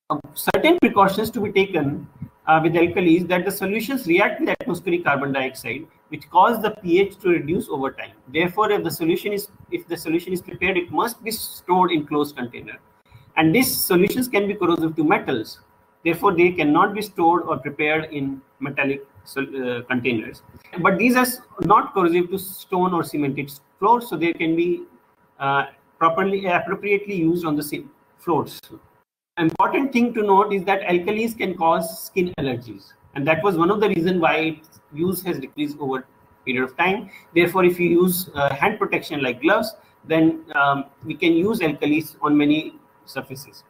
Um, certain precautions to be taken uh, with alkalis that the solutions react with atmospheric carbon dioxide, which cause the pH to reduce over time. Therefore, if the solution is if the solution is prepared, it must be stored in closed container. And these solutions can be corrosive to metals. Therefore, they cannot be stored or prepared in metallic uh, containers. But these are not corrosive to stone or cemented floors, so they can be uh, properly, appropriately used on the floors. Important thing to note is that alkalis can cause skin allergies. And that was one of the reasons why its use has decreased over period of time. Therefore, if you use uh, hand protection like gloves, then um, we can use alkalis on many surfaces.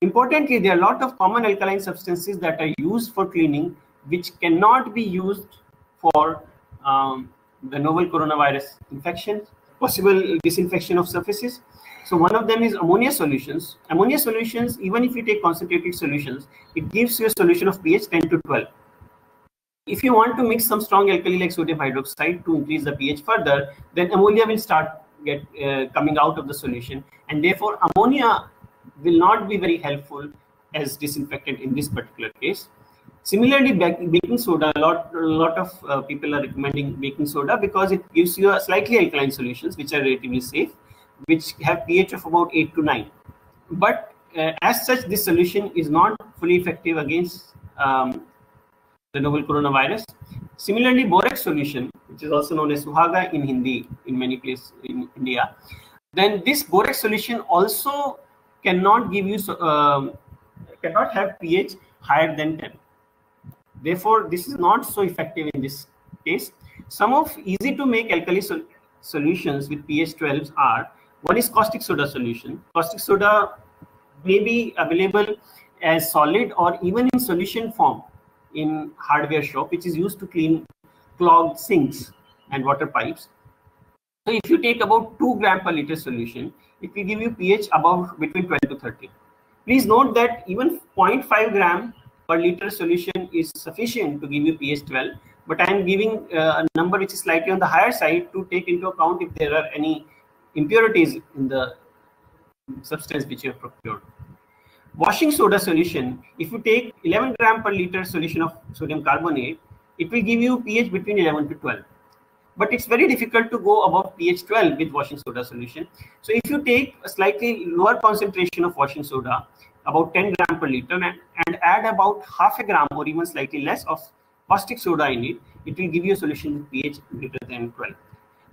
Importantly, there are a lot of common alkaline substances that are used for cleaning, which cannot be used for um, the novel coronavirus infection, possible disinfection of surfaces. So one of them is ammonia solutions. Ammonia solutions, even if you take concentrated solutions, it gives you a solution of pH 10 to 12. If you want to mix some strong alkali like sodium hydroxide to increase the pH further, then ammonia will start get uh, coming out of the solution, and therefore ammonia will not be very helpful as disinfectant in this particular case. Similarly, baking soda, a lot, a lot of uh, people are recommending baking soda because it gives you a slightly alkaline solutions, which are relatively safe, which have pH of about 8 to 9. But uh, as such, this solution is not fully effective against um, the novel coronavirus. Similarly, borax solution, which is also known as Suhaga in Hindi in many places in India, then this borax solution also cannot give you, um, cannot have pH higher than 10. Therefore, this is not so effective in this case. Some of easy to make alkali sol solutions with pH 12s are one is caustic soda solution. Caustic soda may be available as solid or even in solution form in hardware shop, which is used to clean clogged sinks and water pipes. So if you take about 2 gram per liter solution, it will give you pH above between 12 to 13. Please note that even 0.5 gram per liter solution is sufficient to give you pH 12, but I am giving uh, a number which is slightly on the higher side to take into account if there are any impurities in the substance which you have procured. Washing soda solution, if you take 11 gram per liter solution of sodium carbonate, it will give you pH between 11 to 12. But it's very difficult to go above pH 12 with washing soda solution. So if you take a slightly lower concentration of washing soda, about 10 gram per liter, and, and add about half a gram or even slightly less of caustic soda in it, it will give you a solution with pH greater than 12.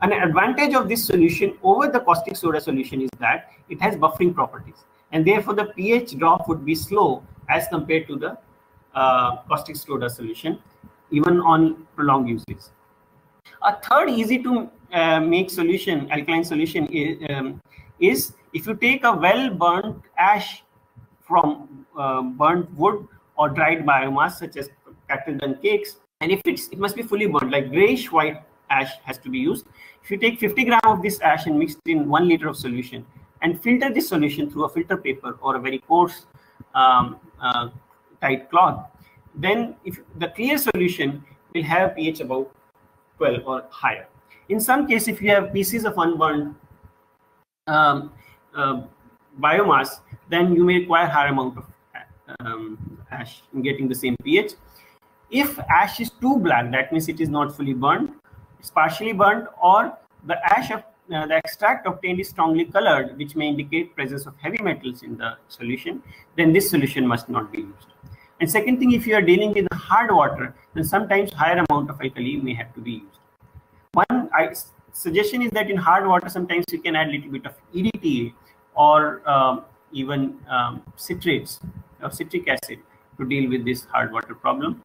An advantage of this solution over the caustic soda solution is that it has buffering properties and therefore the pH drop would be slow as compared to the uh, caustic soda solution even on prolonged usage. A third easy to uh, make solution, alkaline solution is, um, is if you take a well burnt ash from uh, burnt wood or dried biomass such as cattle dung cakes and if it's it must be fully burnt like grayish white ash has to be used. If you take 50 gram of this ash and mix it in one liter of solution and filter this solution through a filter paper or a very coarse um, uh, tight cloth, then if the clear solution will have pH about 12 or higher. In some case, if you have pieces of unburned um, uh, biomass, then you may require higher amount of um, ash in getting the same pH. If ash is too black, that means it is not fully burned, it's partially burned, or the ash of uh, the extract obtained is strongly colored, which may indicate presence of heavy metals in the solution, then this solution must not be used. And second thing, if you are dealing with hard water, then sometimes higher amount of alkali may have to be used. One I, suggestion is that in hard water, sometimes you can add a little bit of EDTA or um, even um, citrates or citric acid to deal with this hard water problem.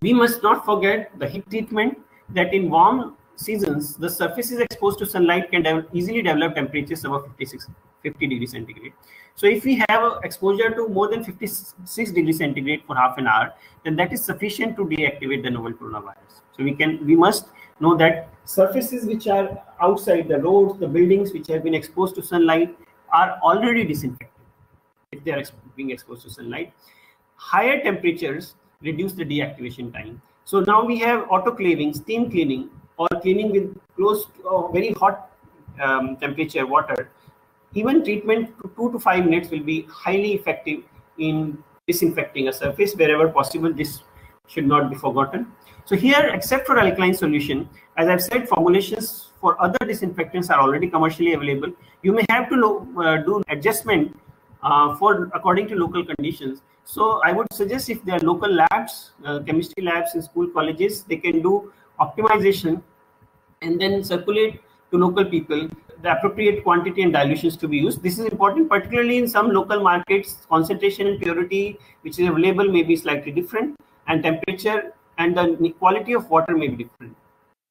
We must not forget the heat treatment that in warm seasons, the surfaces exposed to sunlight can easily develop temperatures above 56, 50 degrees centigrade. So if we have exposure to more than 56 degrees centigrade for half an hour, then that is sufficient to deactivate the novel coronavirus. So we can, we must know that surfaces which are outside the roads, the buildings which have been exposed to sunlight are already disinfected if they are being exposed to sunlight. Higher temperatures reduce the deactivation time. So now we have autoclaving, steam cleaning, or cleaning with close uh, very hot um, temperature water, even treatment to two to five minutes will be highly effective in disinfecting a surface wherever possible. This should not be forgotten. So here, except for alkaline solution, as I've said, formulations for other disinfectants are already commercially available. You may have to uh, do adjustment uh, for according to local conditions. So I would suggest if there are local labs, uh, chemistry labs in school colleges, they can do optimization and then circulate to local people the appropriate quantity and dilutions to be used. This is important, particularly in some local markets, concentration and purity, which is available may be slightly different, and temperature and the quality of water may be different.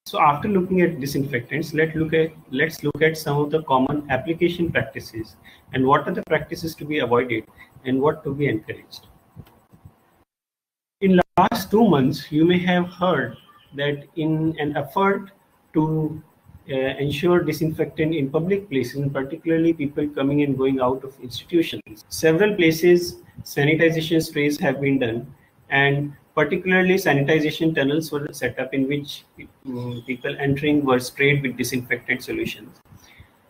So after looking at disinfectants, let's look at let's look at some of the common application practices and what are the practices to be avoided and what to be encouraged. In last two months, you may have heard that in an effort to uh, ensure disinfectant in public places, particularly people coming and going out of institutions. Several places sanitization sprays have been done and particularly sanitization tunnels were set up in which um, people entering were sprayed with disinfectant solutions.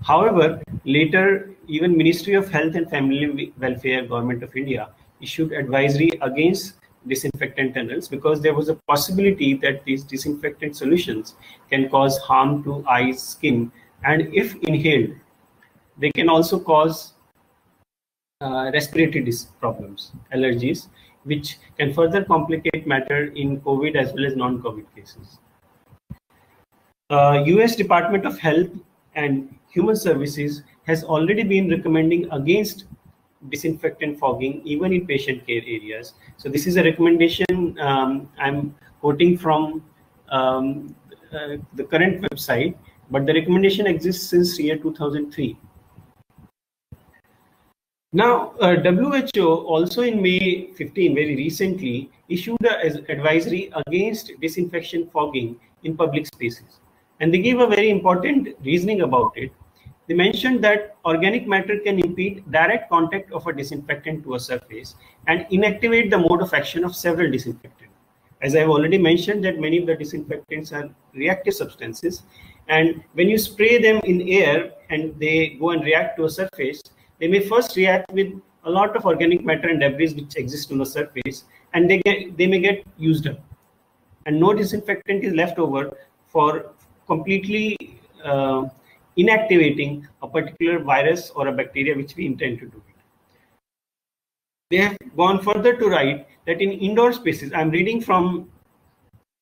However, later even Ministry of Health and Family Welfare Government of India issued advisory against disinfectant tunnels because there was a possibility that these disinfectant solutions can cause harm to eyes, skin, and if inhaled, they can also cause uh, respiratory problems, allergies, which can further complicate matter in COVID as well as non-COVID cases. Uh, US Department of Health and Human Services has already been recommending against disinfectant fogging even in patient care areas. So this is a recommendation um, I'm quoting from um, uh, the current website, but the recommendation exists since year 2003. Now, uh, WHO also in May 15, very recently, issued an advisory against disinfection fogging in public spaces. And they gave a very important reasoning about it. They mentioned that organic matter can impede direct contact of a disinfectant to a surface and inactivate the mode of action of several disinfectants. As I've already mentioned that many of the disinfectants are reactive substances. And when you spray them in air and they go and react to a surface, they may first react with a lot of organic matter and debris which exist on the surface and they get they may get used up and no disinfectant is left over for completely uh, inactivating a particular virus or a bacteria which we intend to do it. They have gone further to write that in indoor spaces, I'm reading from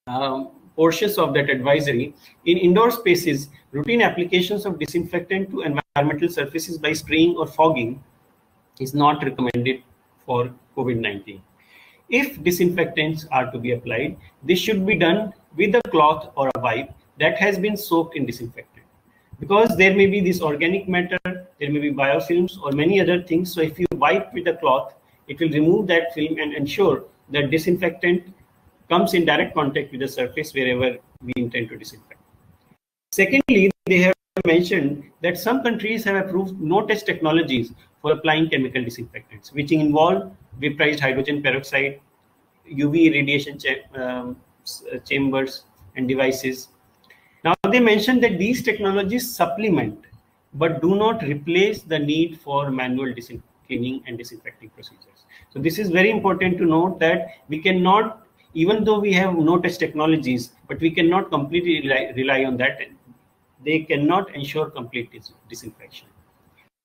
um, portions of that advisory. In indoor spaces, routine applications of disinfectant to environmental surfaces by spraying or fogging is not recommended for COVID-19. If disinfectants are to be applied, this should be done with a cloth or a wipe that has been soaked in disinfectant. Because there may be this organic matter, there may be biofilms or many other things. So if you wipe with a cloth, it will remove that film and ensure that disinfectant comes in direct contact with the surface wherever we intend to disinfect. Secondly, they have mentioned that some countries have approved no-touch technologies for applying chemical disinfectants, which involve vaporized hydrogen peroxide, UV radiation cha um, uh, chambers and devices. Now they mentioned that these technologies supplement but do not replace the need for manual cleaning and disinfecting procedures. So this is very important to note that we cannot even though we have no touch technologies, but we cannot completely rely, rely on that. They cannot ensure complete dis disinfection.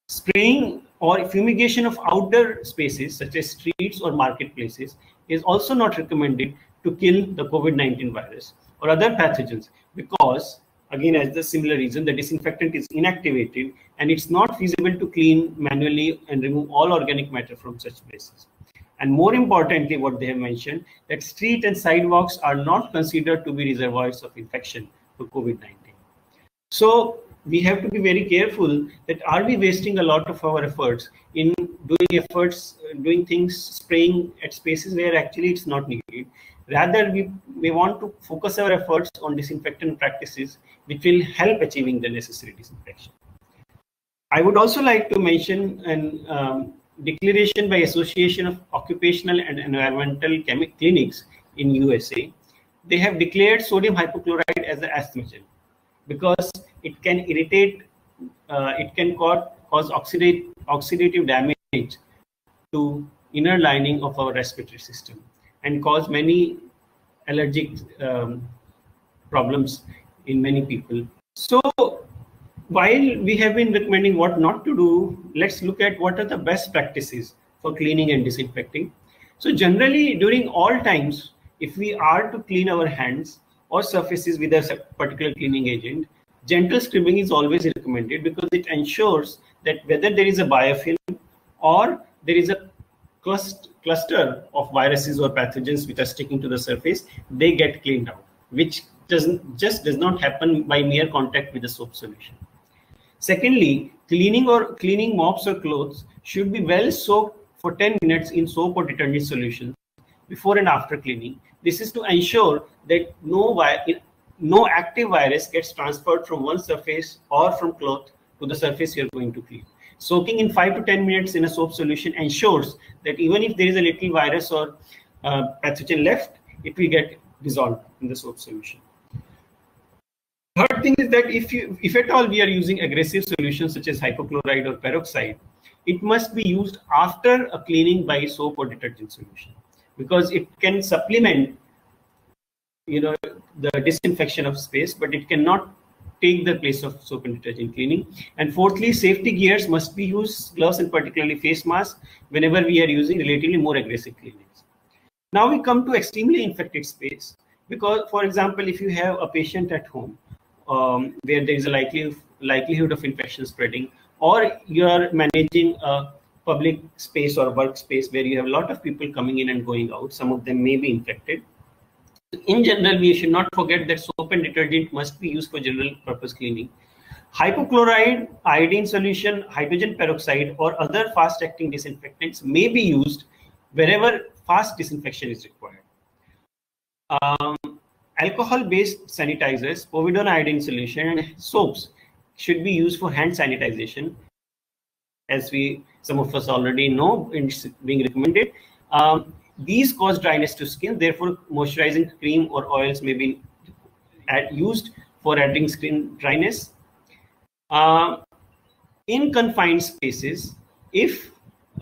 Spraying or fumigation of outdoor spaces such as streets or marketplaces is also not recommended to kill the COVID-19 virus or other pathogens because again as the similar reason the disinfectant is inactivated and it's not feasible to clean manually and remove all organic matter from such places. And more importantly, what they have mentioned, that street and sidewalks are not considered to be reservoirs of infection for COVID-19. So we have to be very careful that are we wasting a lot of our efforts in doing efforts, doing things, spraying at spaces where actually it's not needed. Rather, we, we want to focus our efforts on disinfectant practices, which will help achieving the necessary disinfection. I would also like to mention and um, declaration by Association of Occupational and Environmental Clinics in USA, they have declared sodium hypochlorite as an asthmagen because it can irritate, uh, it can cause, cause oxidate, oxidative damage to inner lining of our respiratory system and cause many allergic um, problems in many people. So while we have been recommending what not to do, let's look at what are the best practices for cleaning and disinfecting. So generally during all times, if we are to clean our hands or surfaces with a particular cleaning agent, gentle scrubbing is always recommended because it ensures that whether there is a biofilm or there is a cluster of viruses or pathogens which are sticking to the surface, they get cleaned out, which doesn't just does not happen by mere contact with the soap solution. Secondly, cleaning or cleaning mops or clothes should be well soaked for 10 minutes in soap or detergent solution before and after cleaning. This is to ensure that no, no active virus gets transferred from one surface or from cloth to the surface you're going to clean. Soaking in 5 to 10 minutes in a soap solution ensures that even if there is a little virus or uh, pathogen left, it will get dissolved in the soap solution. Third thing is that if you, if at all we are using aggressive solutions such as hypochlorite or peroxide, it must be used after a cleaning by soap or detergent solution because it can supplement you know the disinfection of space but it cannot take the place of soap and detergent cleaning. And fourthly safety gears must be used gloves and particularly face masks whenever we are using relatively more aggressive cleanings now we come to extremely infected space because for example if you have a patient at home um, where there is a likely, likelihood of infection spreading or you are managing a public space or workspace where you have a lot of people coming in and going out some of them may be infected in general, we should not forget that soap and detergent must be used for general purpose cleaning. Hypochlorite, iodine solution, hydrogen peroxide, or other fast acting disinfectants may be used wherever fast disinfection is required. Um, alcohol based sanitizers, povidone iodine solution, and soaps should be used for hand sanitization. As we some of us already know, it's being recommended. Um, these cause dryness to skin, therefore moisturizing cream or oils may be used for adding skin dryness. Uh, in confined spaces, if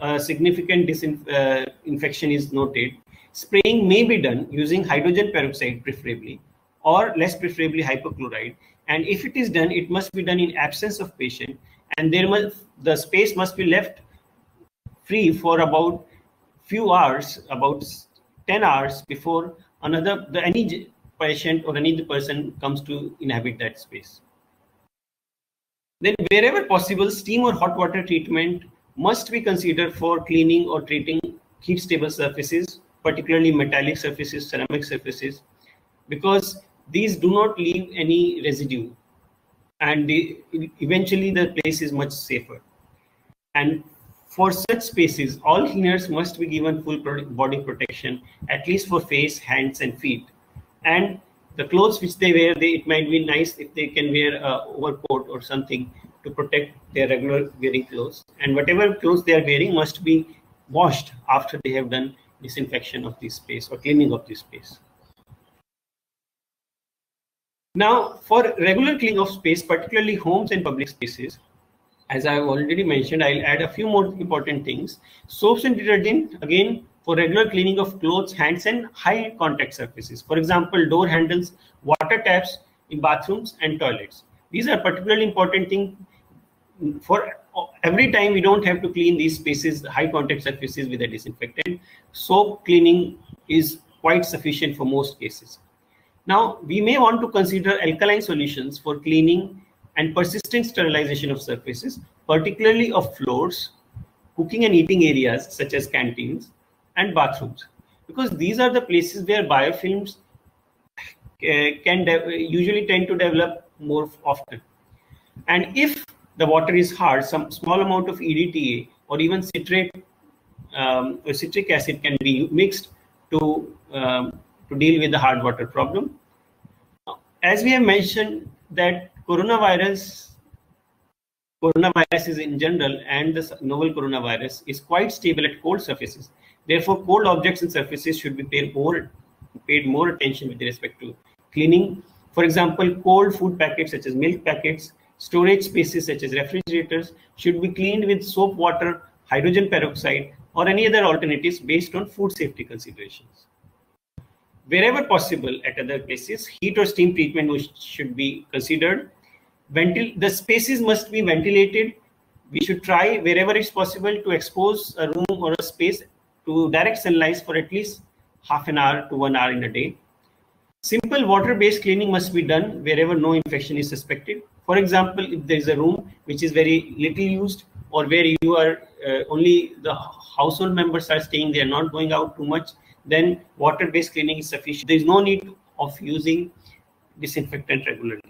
a significant uh, infection is noted, spraying may be done using hydrogen peroxide preferably, or less preferably hypochlorite. And if it is done, it must be done in absence of patient, and there must the space must be left free for about few hours, about 10 hours before another, the, any patient or any person comes to inhabit that space. Then wherever possible, steam or hot water treatment must be considered for cleaning or treating heat stable surfaces, particularly metallic surfaces, ceramic surfaces, because these do not leave any residue and eventually the place is much safer. And for such spaces, all cleaners must be given full body protection, at least for face, hands, and feet. And the clothes which they wear, they, it might be nice if they can wear a overcoat or something to protect their regular wearing clothes. And whatever clothes they are wearing must be washed after they have done disinfection of this space or cleaning of this space. Now, for regular cleaning of space, particularly homes and public spaces, as I've already mentioned, I'll add a few more important things. Soaps and detergent, again, for regular cleaning of clothes, hands, and high contact surfaces. For example, door handles, water taps in bathrooms and toilets. These are particularly important things for every time we don't have to clean these spaces, high contact surfaces with a disinfectant. Soap cleaning is quite sufficient for most cases. Now, we may want to consider alkaline solutions for cleaning and persistent sterilization of surfaces, particularly of floors, cooking and eating areas such as canteens and bathrooms, because these are the places where biofilms uh, can usually tend to develop more often. And if the water is hard, some small amount of EDTA or even citrate um, or citric acid can be mixed to um, to deal with the hard water problem. As we have mentioned that coronavirus coronaviruses in general and the novel coronavirus is quite stable at cold surfaces. Therefore, cold objects and surfaces should be paid more, paid more attention with respect to cleaning. For example, cold food packets such as milk packets, storage spaces such as refrigerators should be cleaned with soap water, hydrogen peroxide, or any other alternatives based on food safety considerations. Wherever possible at other places, heat or steam treatment should be considered. Ventil the spaces must be ventilated. We should try wherever it's possible to expose a room or a space to direct sunlight for at least half an hour to one hour in a day. Simple water-based cleaning must be done wherever no infection is suspected. For example, if there is a room which is very little used or where you are uh, only the household members are staying, they are not going out too much, then water-based cleaning is sufficient. There is no need of using disinfectant regularly.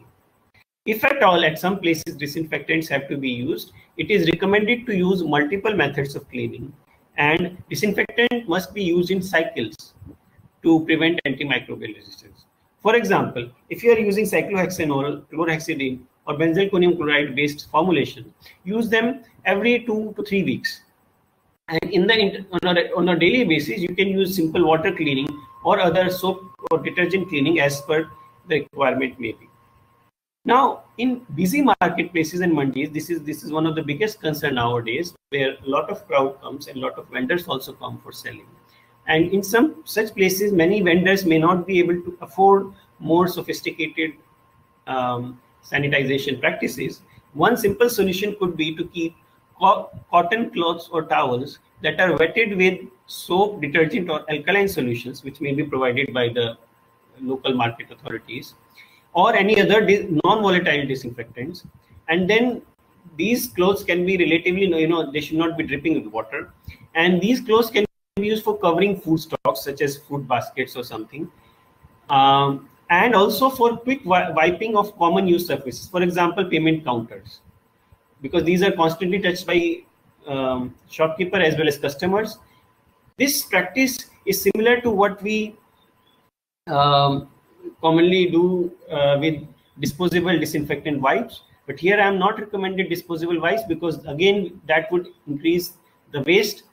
If at all, at some places disinfectants have to be used, it is recommended to use multiple methods of cleaning and disinfectant must be used in cycles to prevent antimicrobial resistance. For example, if you are using chloroxylenol, chlorhexidine, or benzalkonium chloride based formulation, use them every two to three weeks. And in the on a, on a daily basis, you can use simple water cleaning or other soap or detergent cleaning as per the requirement may be. Now, in busy marketplaces and mandis, this is this is one of the biggest concern nowadays, where a lot of crowd comes and a lot of vendors also come for selling. And in some such places, many vendors may not be able to afford more sophisticated um, sanitization practices. One simple solution could be to keep cotton cloths or towels that are wetted with soap, detergent, or alkaline solutions, which may be provided by the local market authorities, or any other non-volatile disinfectants. And then these clothes can be relatively, you know, they should not be dripping with water. And these clothes can be used for covering food stocks, such as food baskets or something. Um, and also for quick wiping of common use surfaces, for example, payment counters, because these are constantly touched by um, shopkeeper as well as customers. This practice is similar to what we um, commonly do uh, with disposable disinfectant wipes. But here I am not recommended disposable wipes because again, that would increase the waste.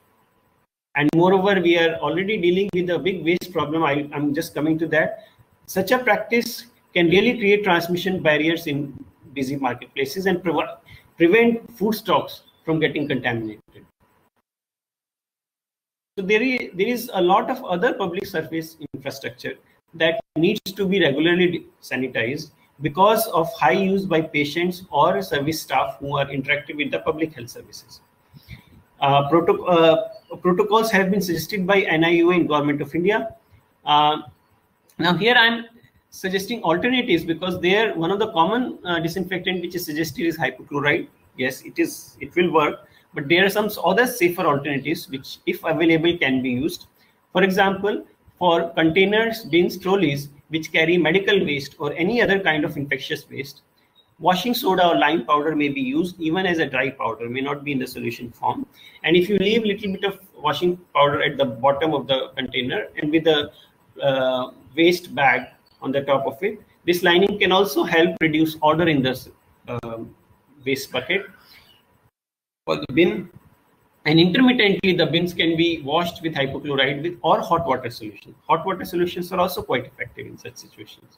And moreover, we are already dealing with a big waste problem. I, I'm just coming to that. Such a practice can really create transmission barriers in busy marketplaces and pre prevent food stocks from getting contaminated. So there is, there is a lot of other public surface infrastructure that needs to be regularly sanitized because of high use by patients or service staff who are interacting with the public health services. Uh, proto uh, protocols have been suggested by NIUA and Government of India. Uh, now here I'm suggesting alternatives because there one of the common uh, disinfectant which is suggested is hypochlorite. Yes, it is it will work, but there are some other safer alternatives which, if available, can be used. For example, for containers, bins, trolleys, which carry medical waste or any other kind of infectious waste, washing soda or lime powder may be used even as a dry powder, may not be in the solution form. And if you leave little bit of washing powder at the bottom of the container and with the uh, waste bag on the top of it, this lining can also help reduce odor in the um, waste bucket or the bin and intermittently, the bins can be washed with hypochlorite with or hot water solution. Hot water solutions are also quite effective in such situations.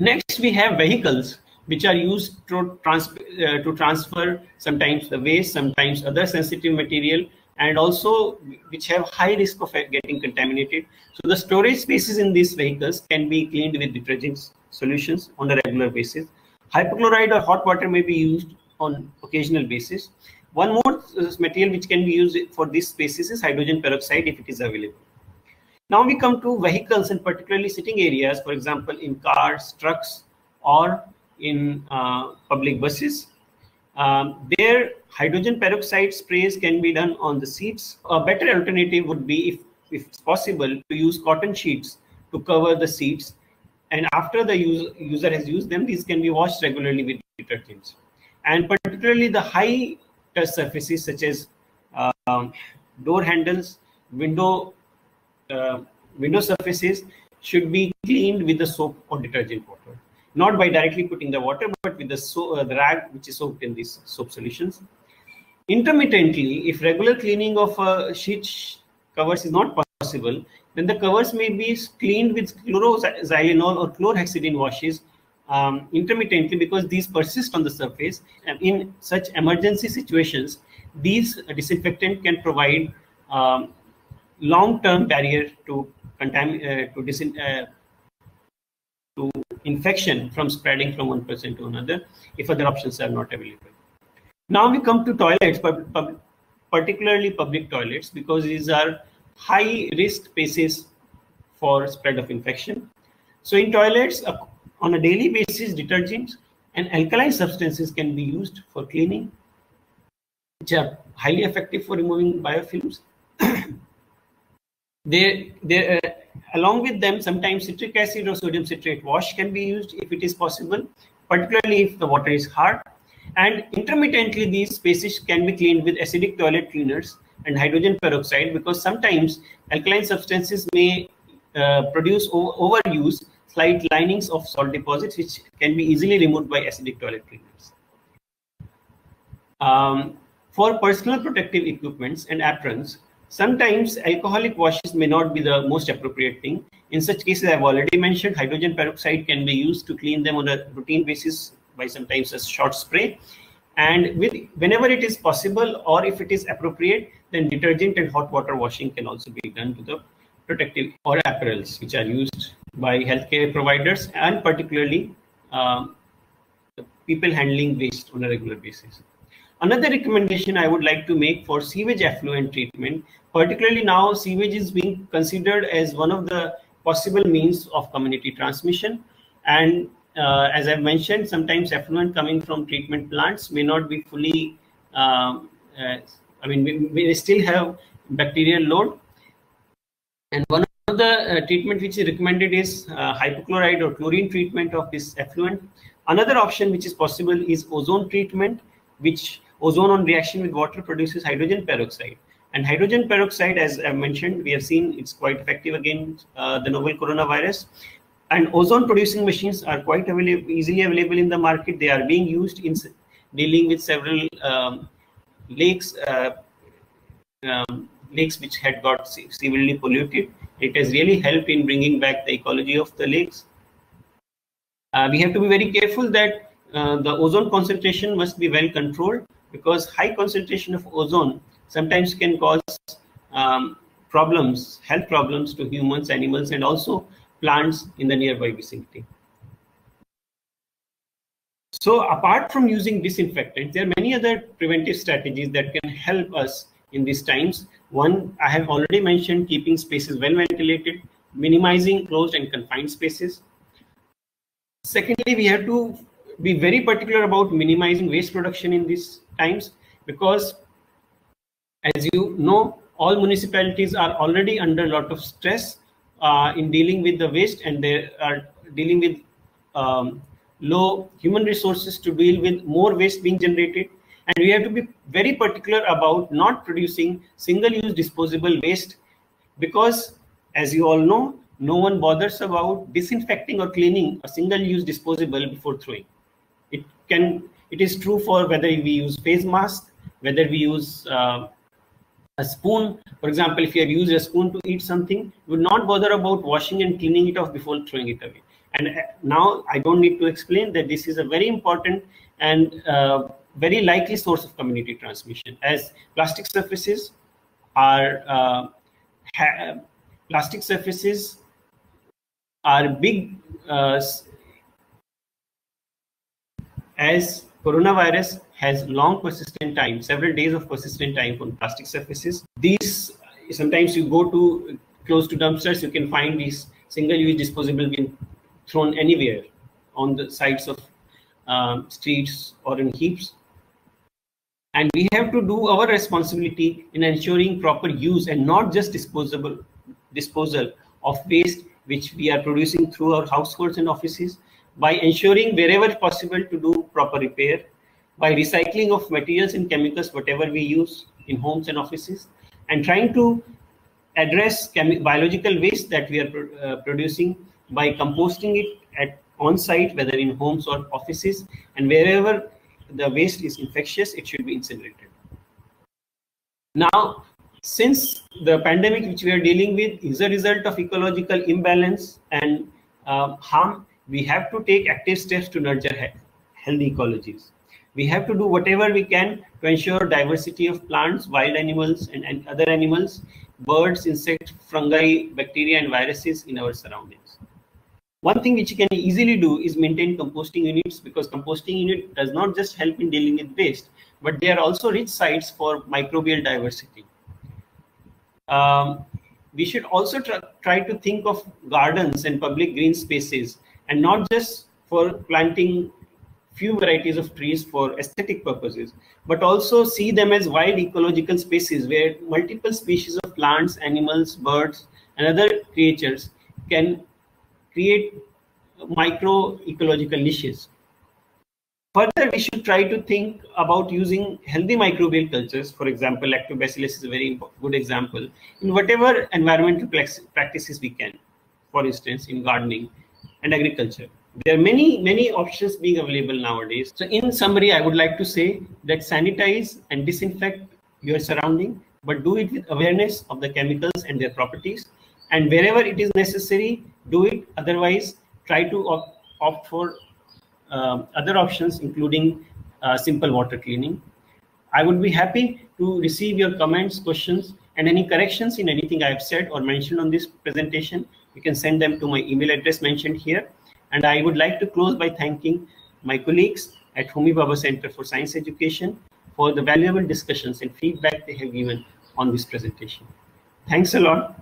Next, we have vehicles which are used to, trans uh, to transfer sometimes the waste, sometimes other sensitive material, and also which have high risk of getting contaminated. So the storage spaces in these vehicles can be cleaned with detergent solutions on a regular basis. Hypochlorite or hot water may be used on occasional basis. One more uh, material which can be used for these spaces is hydrogen peroxide if it is available. Now we come to vehicles and particularly sitting areas, for example, in cars, trucks, or in uh, public buses. Um, hydrogen peroxide sprays can be done on the seats. A better alternative would be, if, if it's possible, to use cotton sheets to cover the seats. And after the user, user has used them, these can be washed regularly with detergents. And particularly the high touch surfaces such as um, door handles, window uh, window surfaces should be cleaned with the soap or detergent water. Not by directly putting the water, but with the, so, uh, the rag which is soaked in these soap solutions. Intermittently, if regular cleaning of uh, sheet covers is not possible, then the covers may be cleaned with chloroxylenol or chlorhexidine washes um, intermittently because these persist on the surface. And in such emergency situations, these disinfectant can provide um, long-term barrier to contam uh, to, disin uh, to infection from spreading from one person to another if other options are not available. Now we come to toilets, pub pub particularly public toilets, because these are high risk spaces for spread of infection. So in toilets, uh, on a daily basis, detergents and alkaline substances can be used for cleaning, which are highly effective for removing biofilms. they, they, uh, along with them, sometimes citric acid or sodium citrate wash can be used if it is possible, particularly if the water is hard. And intermittently, these spaces can be cleaned with acidic toilet cleaners and hydrogen peroxide because sometimes alkaline substances may uh, produce overuse slight linings of salt deposits which can be easily removed by acidic toilet cleaners. Um, for personal protective equipments and aprons, sometimes alcoholic washes may not be the most appropriate thing. In such cases, I've already mentioned hydrogen peroxide can be used to clean them on a routine basis by sometimes a short spray. And with whenever it is possible or if it is appropriate, then detergent and hot water washing can also be done to the protective or apparels which are used by healthcare providers and particularly um, people handling waste on a regular basis. Another recommendation I would like to make for sewage effluent treatment, particularly now sewage is being considered as one of the possible means of community transmission. And uh, as I've mentioned, sometimes effluent coming from treatment plants may not be fully, um, uh, I mean, we, still have bacterial load. And one of the uh, treatment which is recommended is uh, hypochlorite or chlorine treatment of this effluent. Another option which is possible is ozone treatment, which ozone on reaction with water produces hydrogen peroxide. And hydrogen peroxide, as I mentioned, we have seen it's quite effective against uh, the novel coronavirus and ozone producing machines are quite available, easily available in the market. They are being used in dealing with several um, lakes, uh, um, lakes which had got severely polluted. It has really helped in bringing back the ecology of the lakes. Uh, we have to be very careful that uh, the ozone concentration must be well controlled because high concentration of ozone sometimes can cause um, problems, health problems to humans, animals, and also plants in the nearby vicinity. So apart from using disinfectants, there are many other preventive strategies that can help us in these times. One, I have already mentioned keeping spaces well ventilated, minimizing closed and confined spaces. Secondly, we have to be very particular about minimizing waste production in these times because as you know, all municipalities are already under a lot of stress uh, in dealing with the waste and they are dealing with um, low human resources to deal with more waste being generated. And we have to be very particular about not producing single-use disposable waste because as you all know no one bothers about disinfecting or cleaning a single-use disposable before throwing. It can it is true for whether we use face mask whether we use uh, a spoon. For example if you have used a spoon to eat something you would not bother about washing and cleaning it off before throwing it away. And uh, now i don't need to explain that this is a very important and uh, very likely source of community transmission as plastic surfaces are uh, plastic surfaces are big uh, as coronavirus has long persistent time, several days of persistent time on plastic surfaces. These, sometimes you go to close to dumpsters, you can find these single-use disposable being thrown anywhere on the sides of um, streets or in heaps. And we have to do our responsibility in ensuring proper use and not just disposable disposal of waste which we are producing through our households and offices by ensuring wherever possible to do proper repair by recycling of materials and chemicals, whatever we use in homes and offices, and trying to address biological waste that we are uh, producing by composting it at on-site, whether in homes or offices, and wherever the waste is infectious, it should be incinerated. Now, since the pandemic which we are dealing with is a result of ecological imbalance and uh, harm, we have to take active steps to nurture healthy ecologies we have to do whatever we can to ensure diversity of plants, wild animals, and, and other animals, birds, insects, fungi, bacteria, and viruses in our surroundings. One thing which you can easily do is maintain composting units because composting unit does not just help in dealing with waste, but they are also rich sites for microbial diversity. Um, we should also try, try to think of gardens and public green spaces and not just for planting few varieties of trees for aesthetic purposes, but also see them as wide ecological spaces where multiple species of plants, animals, birds, and other creatures can create micro ecological niches. Further, we should try to think about using healthy microbial cultures. For example, lactobacillus is a very good example in whatever environmental practices we can. For instance, in gardening and agriculture. There are many, many options being available nowadays. So in summary, I would like to say that sanitize and disinfect your surrounding, but do it with awareness of the chemicals and their properties. And wherever it is necessary, do it. Otherwise, try to opt for uh, other options, including uh, simple water cleaning. I would be happy to receive your comments, questions, and any corrections in anything I have said or mentioned on this presentation. You can send them to my email address mentioned here. And I would like to close by thanking my colleagues at Homi Bhabha Center for Science Education for the valuable discussions and feedback they have given on this presentation. Thanks a lot.